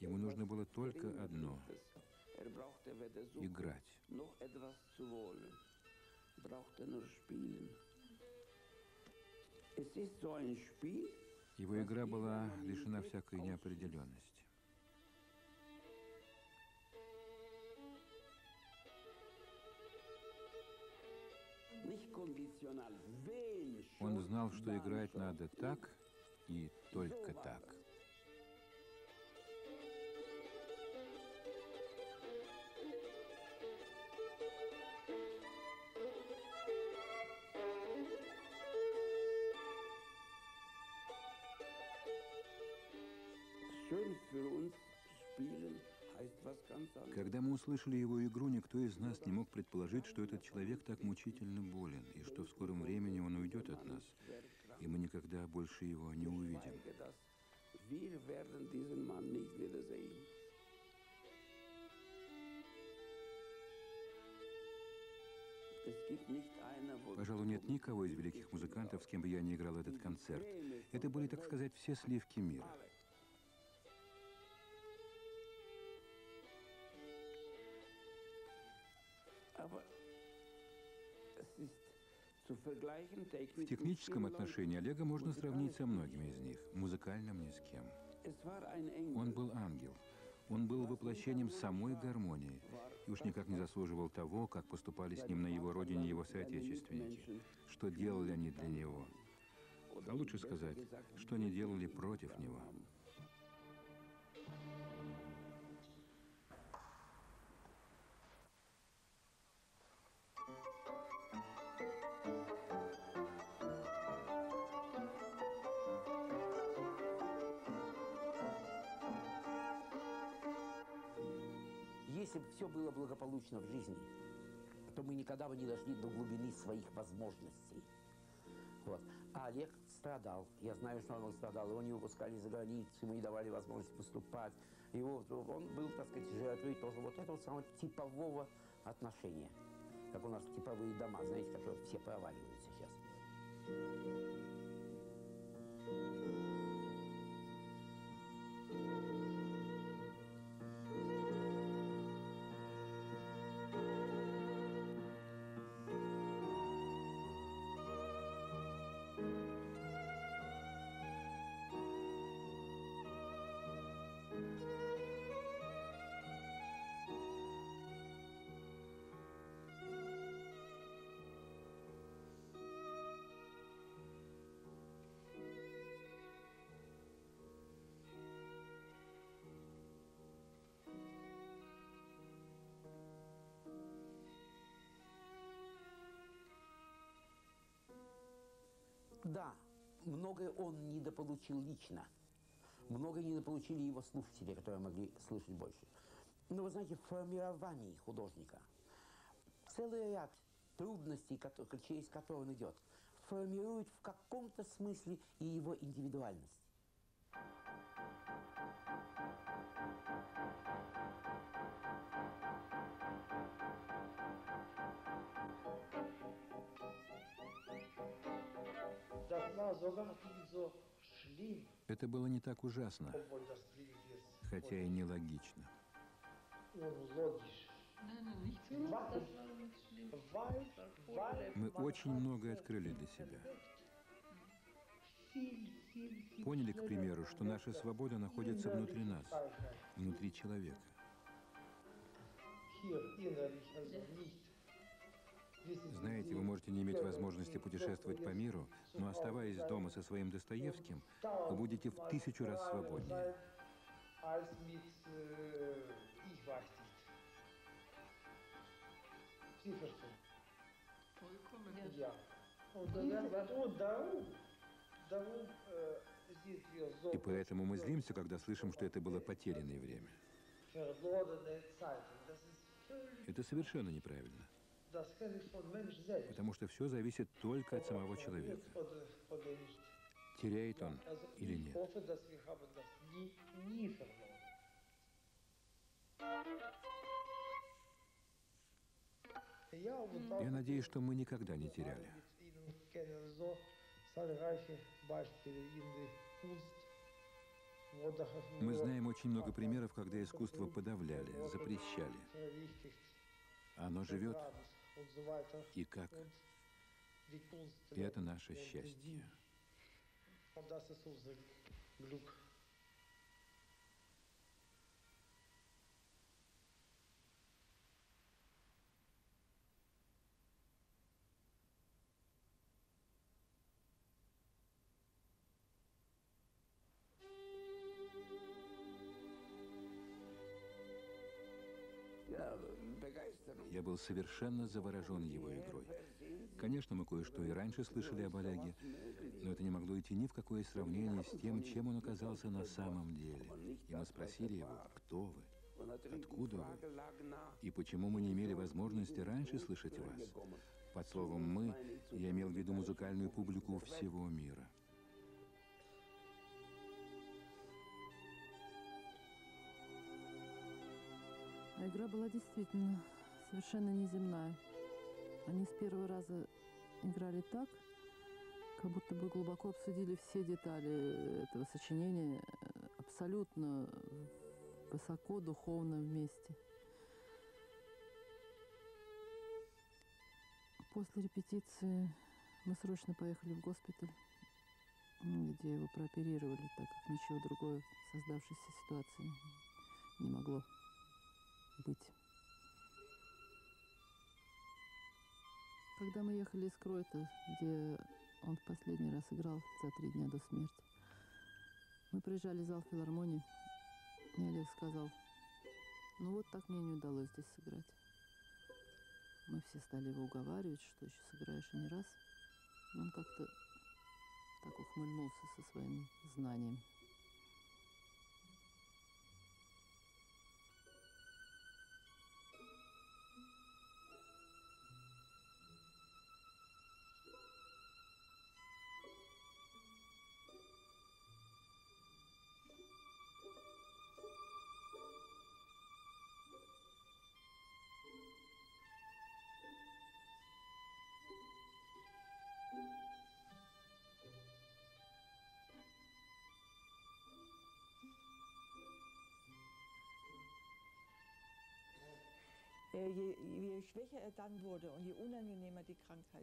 Ему нужно было только одно — играть. Его игра была лишена всякой неопределенности. Он знал, что играть надо так и только так. Когда мы услышали его игру, никто из нас не мог предположить, что этот человек так мучительно болен, и что в скором времени он уйдет от нас, и мы никогда больше его не увидим. Пожалуй, нет никого из великих музыкантов, с кем бы я не играл этот концерт. Это были, так сказать, все сливки мира. В техническом отношении Олега можно сравнить со многими из них, музыкальным ни с кем. Он был ангел. Он был воплощением самой гармонии и уж никак не заслуживал того, как поступали с ним на его родине его соотечественники, что делали они для него. А лучше сказать, что они делали против него. Если бы все было благополучно в жизни, то мы никогда бы не дошли до глубины своих возможностей. Вот. А Олег страдал. Я знаю, что он страдал. Его не выпускали за границу, ему не давали возможности поступать. Его, он был, так сказать, жертвой тоже вот этого самого типового отношения. Как у нас типовые дома, знаете, которые все проваливают сейчас. Да, многое он недополучил лично. Многое недополучили его слушатели, которые могли слышать больше. Но вы знаете, в формировании художника целый ряд трудностей, через которые он идет, формирует в каком-то смысле и его индивидуальность. Это было не так ужасно, хотя и нелогично. Мы очень многое открыли для себя. Поняли, к примеру, что наша свобода находится внутри нас, внутри человека. Знаете, вы можете не иметь возможности путешествовать по миру, но оставаясь дома со своим Достоевским, вы будете в тысячу раз свободнее. И поэтому мы злимся, когда слышим, что это было потерянное время. Это совершенно неправильно, потому что все зависит только от самого человека. Теряет он Also или нет. Я надеюсь, что мы никогда не теряли. Мы знаем очень много примеров, когда искусство подавляли, запрещали. Оно живет, и как. И это наше счастье. Я был совершенно заворожен его игрой. Конечно, мы кое-что и раньше слышали об Олеге, но это не могло идти ни в какое сравнение с тем, чем он оказался на самом деле. И мы спросили его, кто вы, откуда вы, и почему мы не имели возможности раньше слышать вас. Под словом «мы» я имел в виду музыкальную публику всего мира. А игра была действительно совершенно неземная. Они с первого раза играли так, как будто бы глубоко обсудили все детали этого сочинения, э, абсолютно высоко, духовно вместе. После репетиции мы срочно поехали в госпиталь, где его прооперировали, так как ничего другое в создавшейся ситуации не могло быть. Когда мы ехали из Кройта, где он в последний раз играл за три дня до смерти, мы проезжали зал филармонии, и Олег сказал, ну вот так мне не удалось здесь сыграть. Мы все стали его уговаривать, что еще сыграешь и не раз. Он как-то так ухмыльнулся со своим знанием.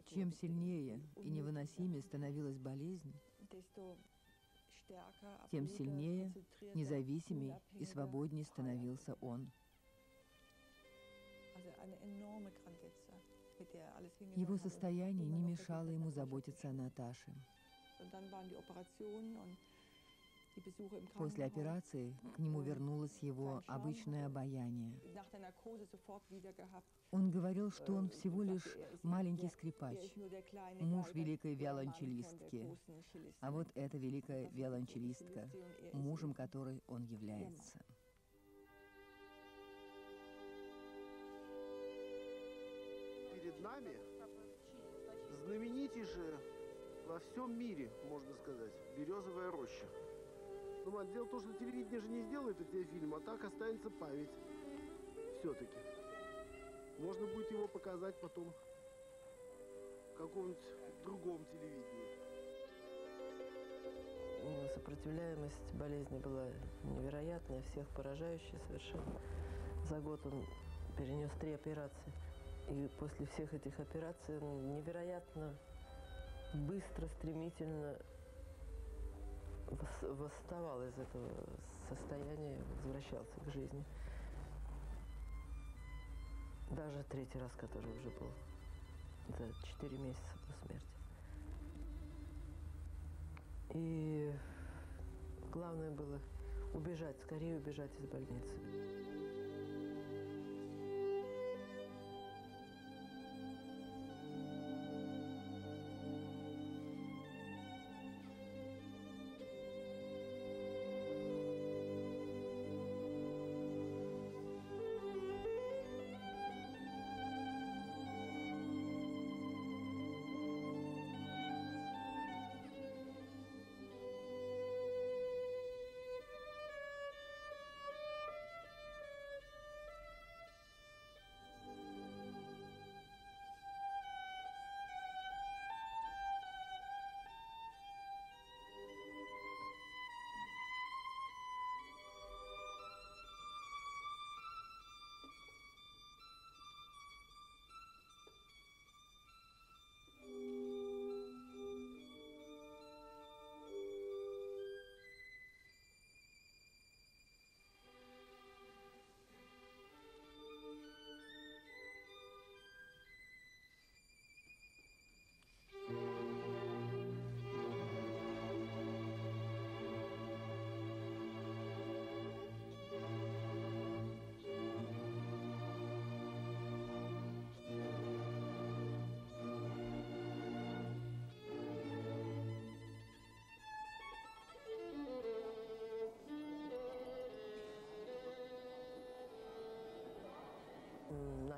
Чем сильнее и невыносимее становилась болезнь, тем сильнее, независимей и свободнее становился он. Er Его состояние не мешало ему заботиться о Наташе. После операции к нему вернулось его обычное обаяние. Он говорил, что он всего лишь маленький скрипач, муж великой виолончелистки. А вот эта великая виолончелистка, мужем которой он является. Перед нами знаменитейшая во всем мире, можно сказать, березовая роща. Ну, мать, дело в том, что телевидение же не сделает тебя фильм, а так останется память. Все-таки. Можно будет его показать потом в каком-нибудь другом телевидении. Сопротивляемость болезни была невероятная, всех поражающая совершенно. За год он перенес три операции. И после всех этих операций он невероятно быстро, стремительно восставал из этого состояния, возвращался к жизни. Даже третий раз, который уже был за 4 месяца до смерти. И главное было убежать, скорее убежать из больницы.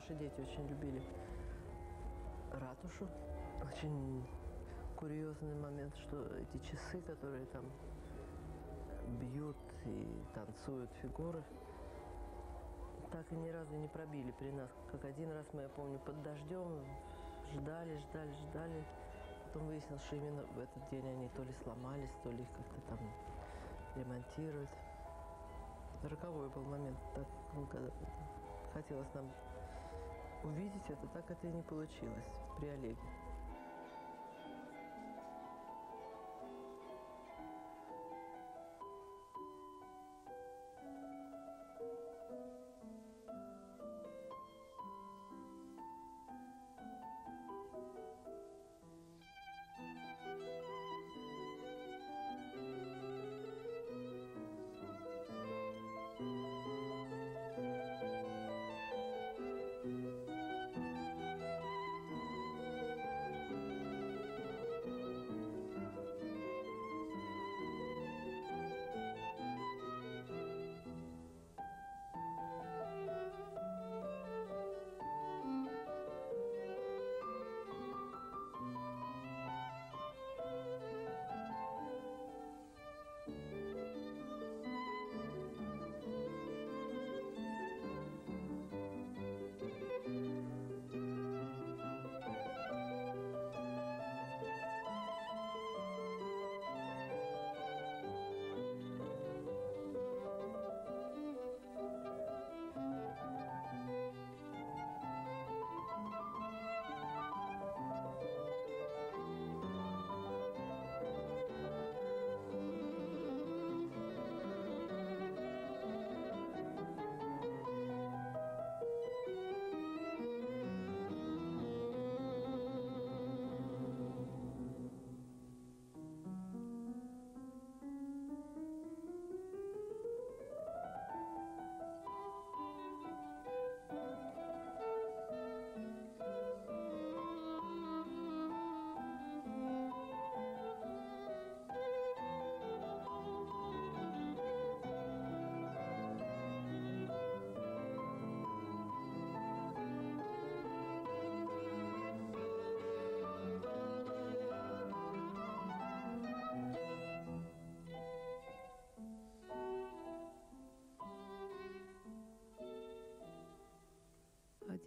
Наши дети очень любили ратушу. Очень курьезный момент, что эти часы, которые там бьют и танцуют фигуры, так и ни разу не пробили при нас. Как один раз мы, я помню, под дождем ждали, ждали, ждали. Потом выяснилось, что именно в этот день они то ли сломались, то ли их как-то там ремонтируют. Роковой был момент, так, когда хотелось нам увидеть это, так это и не получилось при Олеге.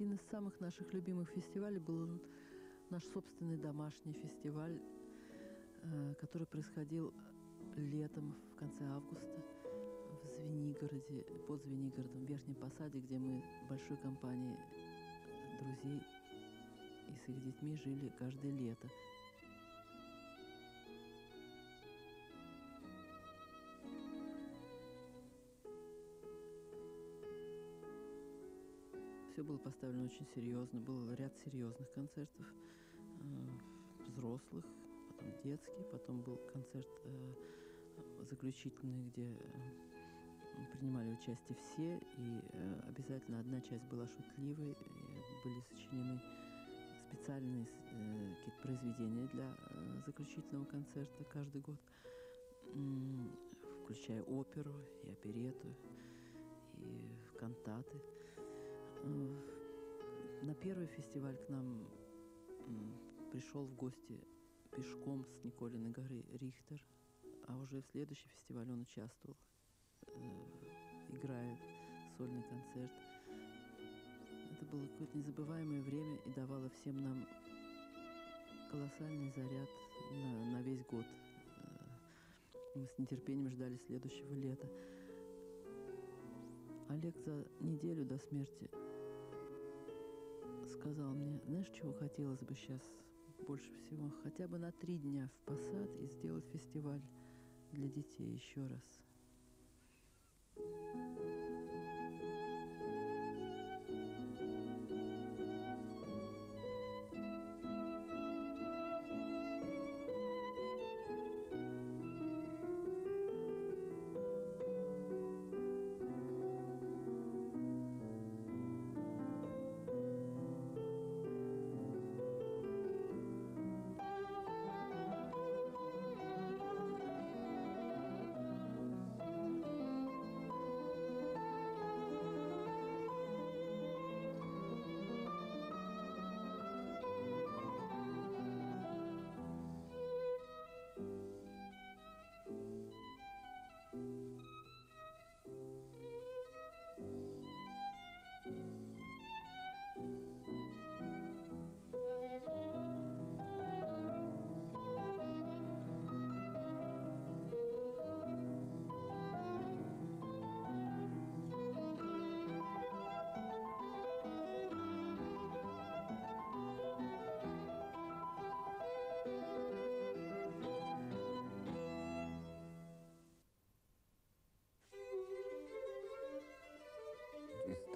Один из самых наших любимых фестивалей был наш собственный домашний фестиваль, э, который происходил летом в конце августа в Звенигороде, под Звенигородом, в Верхнем Посаде, где мы большой компанией друзей и с их детьми жили каждое лето. Все было поставлен очень серьезно. Был ряд серьезных концертов э, взрослых, потом детский, потом был концерт э, заключительный, где э, принимали участие все, и э, обязательно одна часть была шутливой, были сочинены специальные э, какие-то произведения для э, заключительного концерта каждый год, включая оперу и оперету, и кантаты. На первый фестиваль к нам пришел в гости пешком с Николиной горы Рихтер, а уже в следующий фестиваль он участвовал, э, играя сольный концерт. Это было какое-то незабываемое время и давало всем нам колоссальный заряд на, на весь год. Э, Мы с нетерпением ждали следующего лета. Олег за неделю до смерти сказал мне, знаешь, чего хотелось бы сейчас больше всего? Хотя бы на три дня в посад и сделать фестиваль для детей еще раз. Из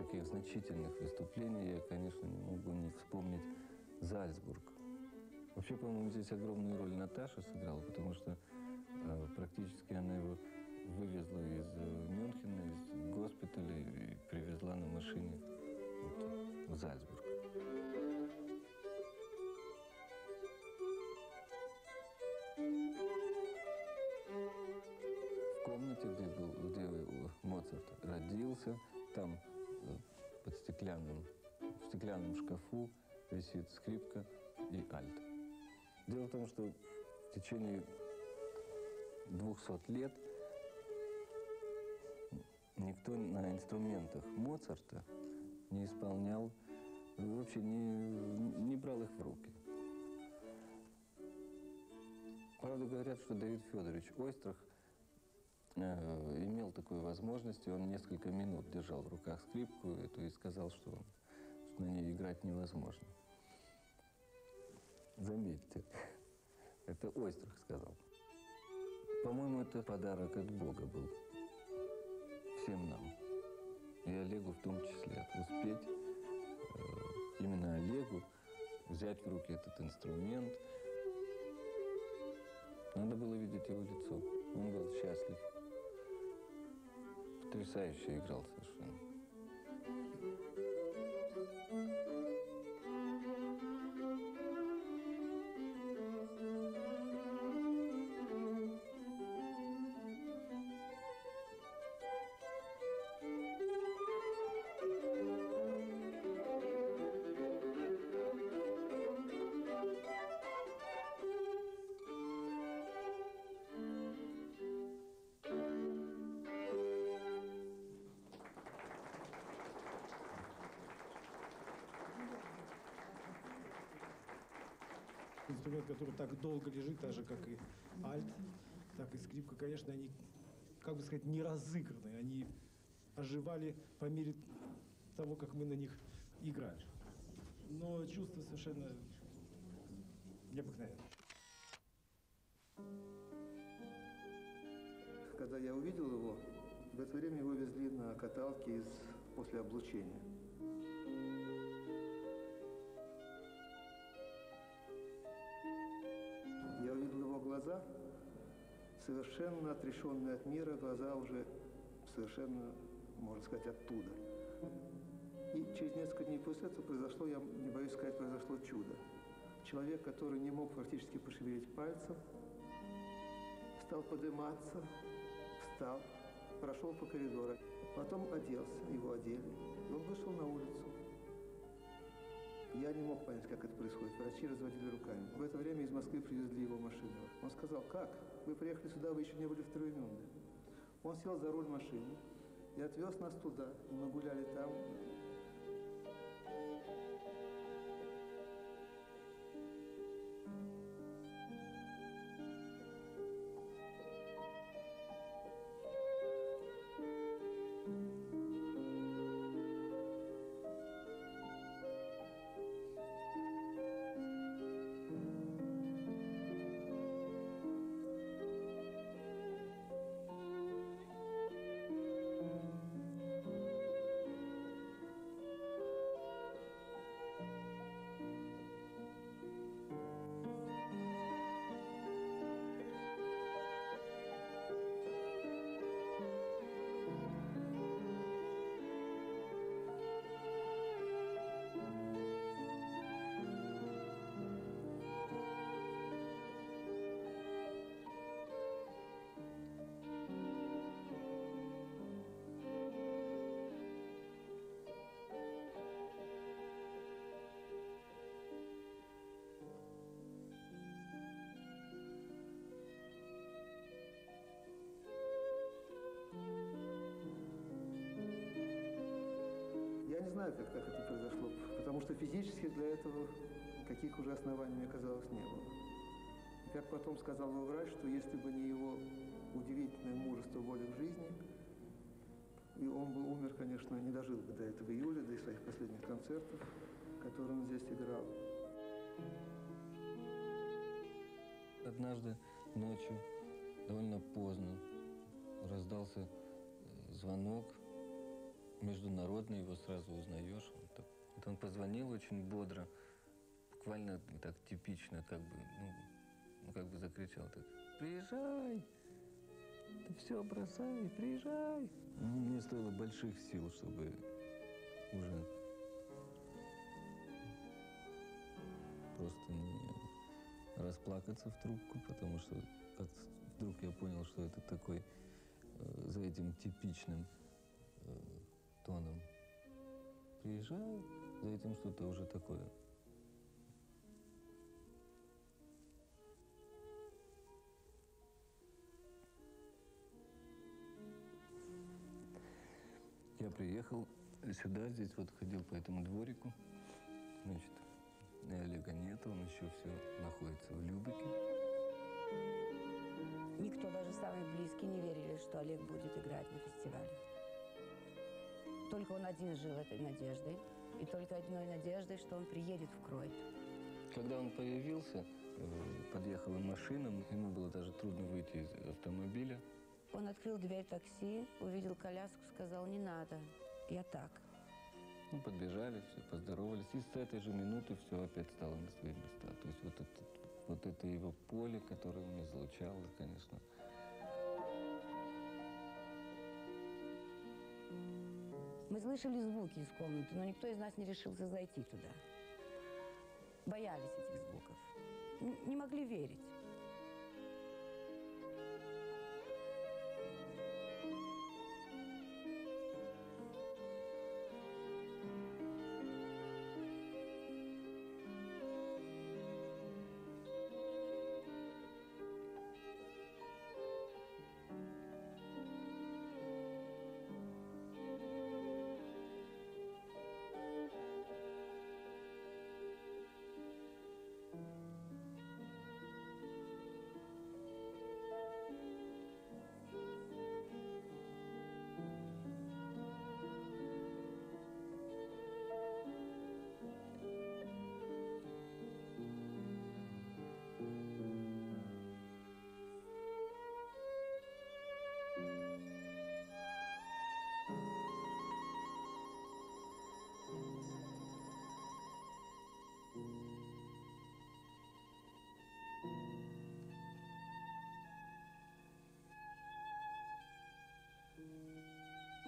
таких значительных выступлений я, конечно, не могу не вспомнить Зальцбург. Вообще, по-моему, здесь огромную роль Наташа сыграла, потому что э, практически она его вывезла из э, Мюнхена, из госпиталя и привезла на машине вот, в Зальцбург. В комнате, где, был, где Моцарт родился, там под стеклянным, в стеклянном шкафу висит скрипка и альт. Дело в том, что в течение 200 лет никто на инструментах Моцарта не исполнял, вообще не, не брал их в руки. Правда, говорят, что Давид Федорович Ойстрах э, имел такую возможность, и он несколько минут держал в руках скрипку эту и сказал, что, что на ней играть невозможно. Заметьте, (laughs) это Ойстрах сказал. По-моему, это подарок от Бога был всем нам, и Олегу в том числе, успеть э, именно Олегу взять в руки этот инструмент. Надо было видеть его лицо. Он был счастлив. Потрясающе играл совершенно. Инструмент, который так долго лежит, так же, как и альт, так и скрипка, конечно, они, как бы сказать, не разыграны. Они оживали по мере того, как мы на них играли. Но чувство совершенно необыкновенное. Когда я увидел его, в это время его везли на каталке из после облучения. Совершенно отрешенные от мира, глаза уже совершенно, можно сказать, оттуда. И через несколько дней после этого произошло, я не боюсь сказать, произошло чудо. Человек, который не мог практически пошевелить пальцем, стал подниматься, встал, прошел по коридору, потом оделся, его одели, и он вышел на улицу. Я не мог понять, как это происходит. Врачи разводили руками. В это время из Москвы привезли его машину. Он сказал, как? Вы приехали сюда, вы еще не были в Троименде. Он сел за руль машины и отвез нас туда. И мы гуляли там. Знаю, как, как это произошло, потому что физически для этого каких уже оснований, мне казалось, не было. Как потом сказал мой врач, что если бы не его удивительное мужество, воля к жизни, и он бы умер, конечно, не дожил бы до этого июля, до своих последних концертов, которые он здесь играл. Однажды ночью, довольно поздно, раздался э, звонок международный, его сразу узнаешь. Он, так, вот он позвонил очень бодро, буквально так типично, как бы, ну, ну как бы закричал так, приезжай, ты все бросай, приезжай. Ну, мне стоило больших сил, чтобы уже просто не расплакаться в трубку, потому что как вдруг я понял, что это такой э, за этим типичным тоном. Приезжай, за этим что-то уже такое. Я приехал сюда, здесь вот ходил по этому дворику. Значит, Олега нет, он еще все находится в Любике. Никто, даже самые близкие, не верили, что Олег будет играть на фестивале. Только он один жил этой надеждой. И только одной надеждой, что он приедет в Кройт. Когда он появился, э, подъехала машина, ему было даже трудно выйти из автомобиля. Он открыл дверь такси, увидел коляску, сказал, не надо, я так. Ну, подбежали, все, поздоровались. И с этой же минуты все опять стало на свои места. То есть вот это, вот это его поле, которое он излучал, конечно. Мы слышали звуки из комнаты, но никто из нас не решился зайти туда. Боялись этих звуков. Н- не могли верить.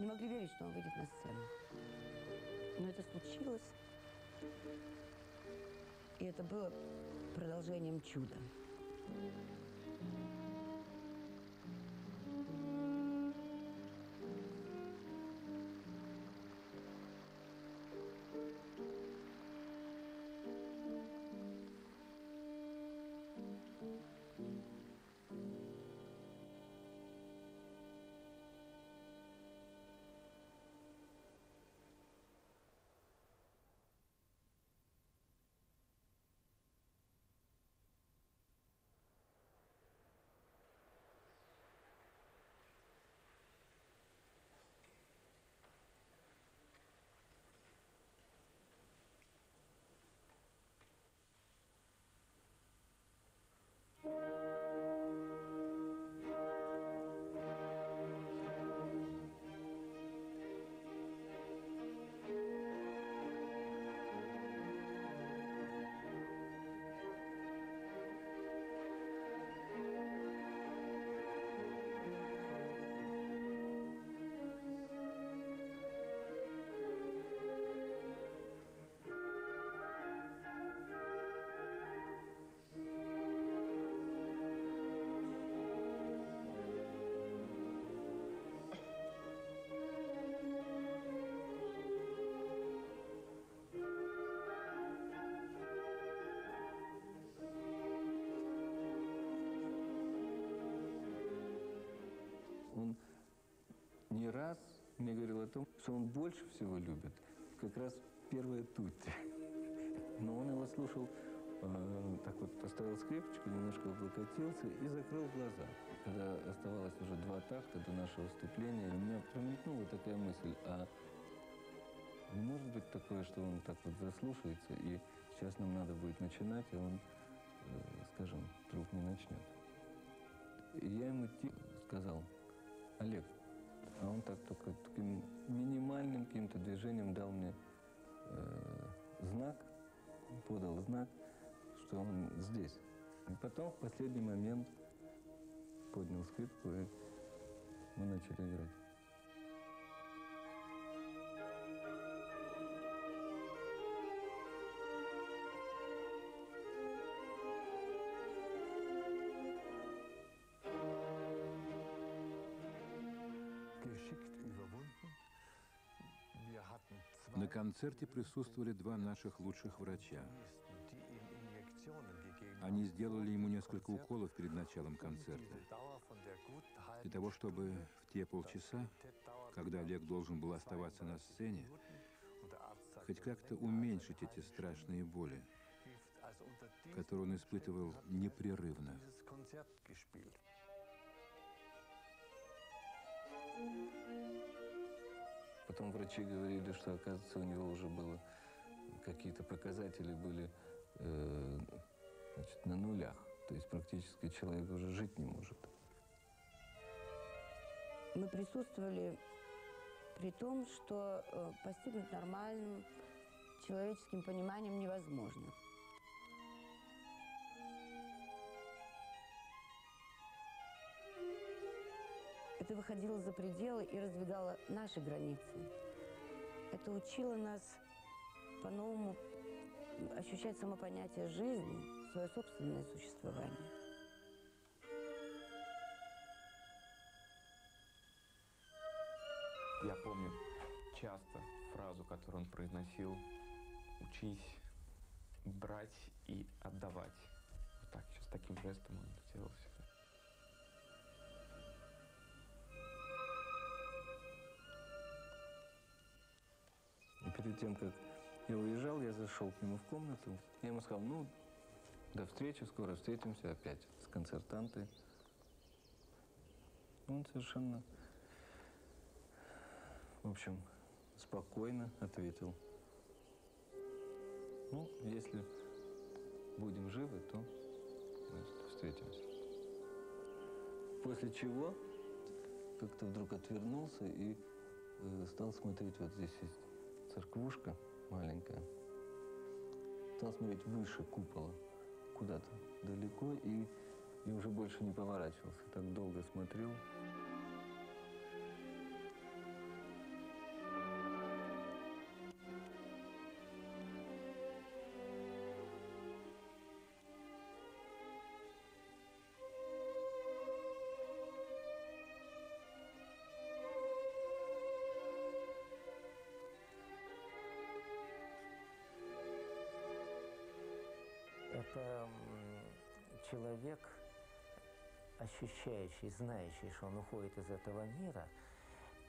Могли верить, что он выйдет на сцену. Но это случилось. И это было продолжением чуда. Мне говорил о том, что он больше всего любит как раз первые тутти. Но он его слушал, э, так вот поставил скрипочку, немножко облокотился и закрыл глаза. Когда оставалось уже два такта до нашего вступления, у меня промелькнула такая мысль, а не может быть такое, что он так вот заслушается, и сейчас нам надо будет начинать, а он, э, скажем, вдруг не начнет. И я ему тихо сказал, Олег, а он так только таким минимальным каким-то движением дал мне э, знак, подал знак, что он здесь. И потом в последний момент поднял скрипку, и мы начали играть. Концерте присутствовали два наших лучших врача. Они сделали ему несколько уколов перед началом концерта. Для того, чтобы в те полчаса, когда Олег должен был оставаться на сцене, хоть как-то уменьшить эти страшные боли, которые он испытывал непрерывно. Потом врачи говорили, что, оказывается, у него уже было какие-то показатели были э, значит, на нулях. То есть практически человек уже жить не может. Мы присутствовали при том, что э, постигнуть нормальным человеческим пониманием невозможно. Это выходило за пределы и раздвигало наши границы. Это учило нас по-новому ощущать самопонятие жизни, свое собственное существование. Я помню часто фразу, которую он произносил «Учись брать и отдавать». Вот так, сейчас таким жестом он это делал перед тем, как я уезжал, я зашел к нему в комнату. Я ему сказал, ну, до встречи, скоро встретимся опять с концертантой. Он совершенно, в общем, спокойно ответил. Ну, если будем живы, то значит, встретимся. После чего как-то вдруг отвернулся и э, стал смотреть, вот здесь есть церквушка маленькая. Стал смотреть выше купола, куда-то далеко, и, и уже больше не поворачивался. Так долго смотрел. Ощущающий, знающий, что он уходит из этого мира,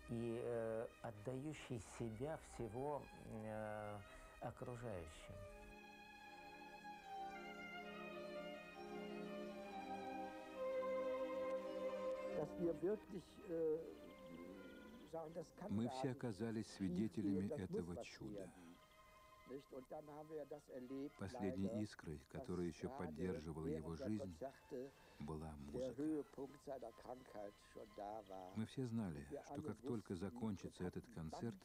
и э, отдающий себя всего э, окружающим. Мы все оказались свидетелями этого чуда. Последней искрой, которая еще поддерживала его жизнь, была музыка. Мы все знали, что как только закончится этот концерт,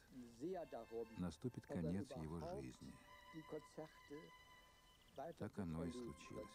наступит конец его жизни. Так оно и случилось.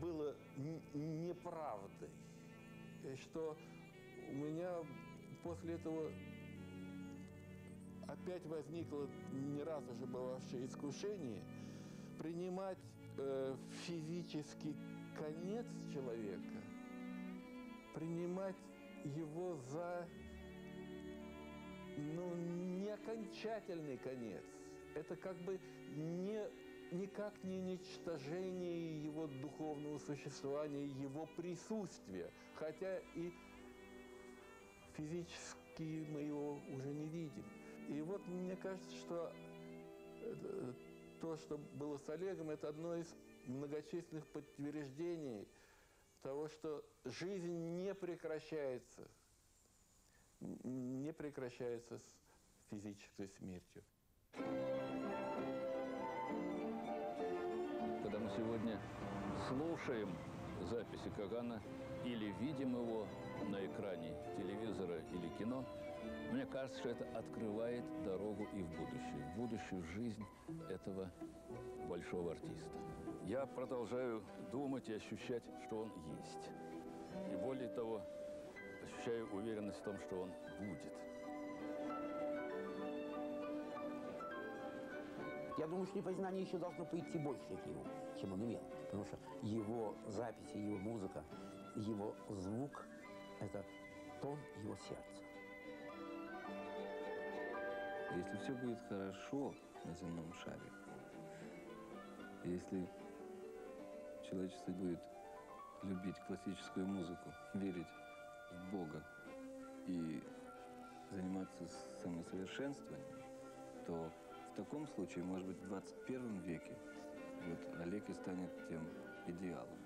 Было н- неправдой. И что у меня после этого опять возникло не раз уже бывавшее искушение принимать э, физический конец человека, принимать его за ну, не окончательный конец. Это как бы никак не уничтожение его духовного существования, его присутствия. Хотя и физически мы его уже не видим. И вот мне кажется, что э, то, что было с Олегом, это одно из многочисленных подтверждений того, что жизнь не прекращается, не прекращается с физической смертью. Сегодня слушаем записи Кагана или видим его на экране телевизора или кино, мне кажется, что это открывает дорогу и в будущее, в будущую жизнь этого большого артиста. Я продолжаю думать и ощущать, что он есть. И более того, ощущаю уверенность в том, что он будет. Я думаю, что непознание еще должно пойти больше к нему, чем он имел. Потому что его записи, его музыка, его звук – это тон его сердца. Если все будет хорошо на земном шаре, если человечество будет любить классическую музыку, верить в Бога и заниматься самосовершенствованием, то в таком случае, может быть, в 21 веке вот Олег и станет тем идеалом.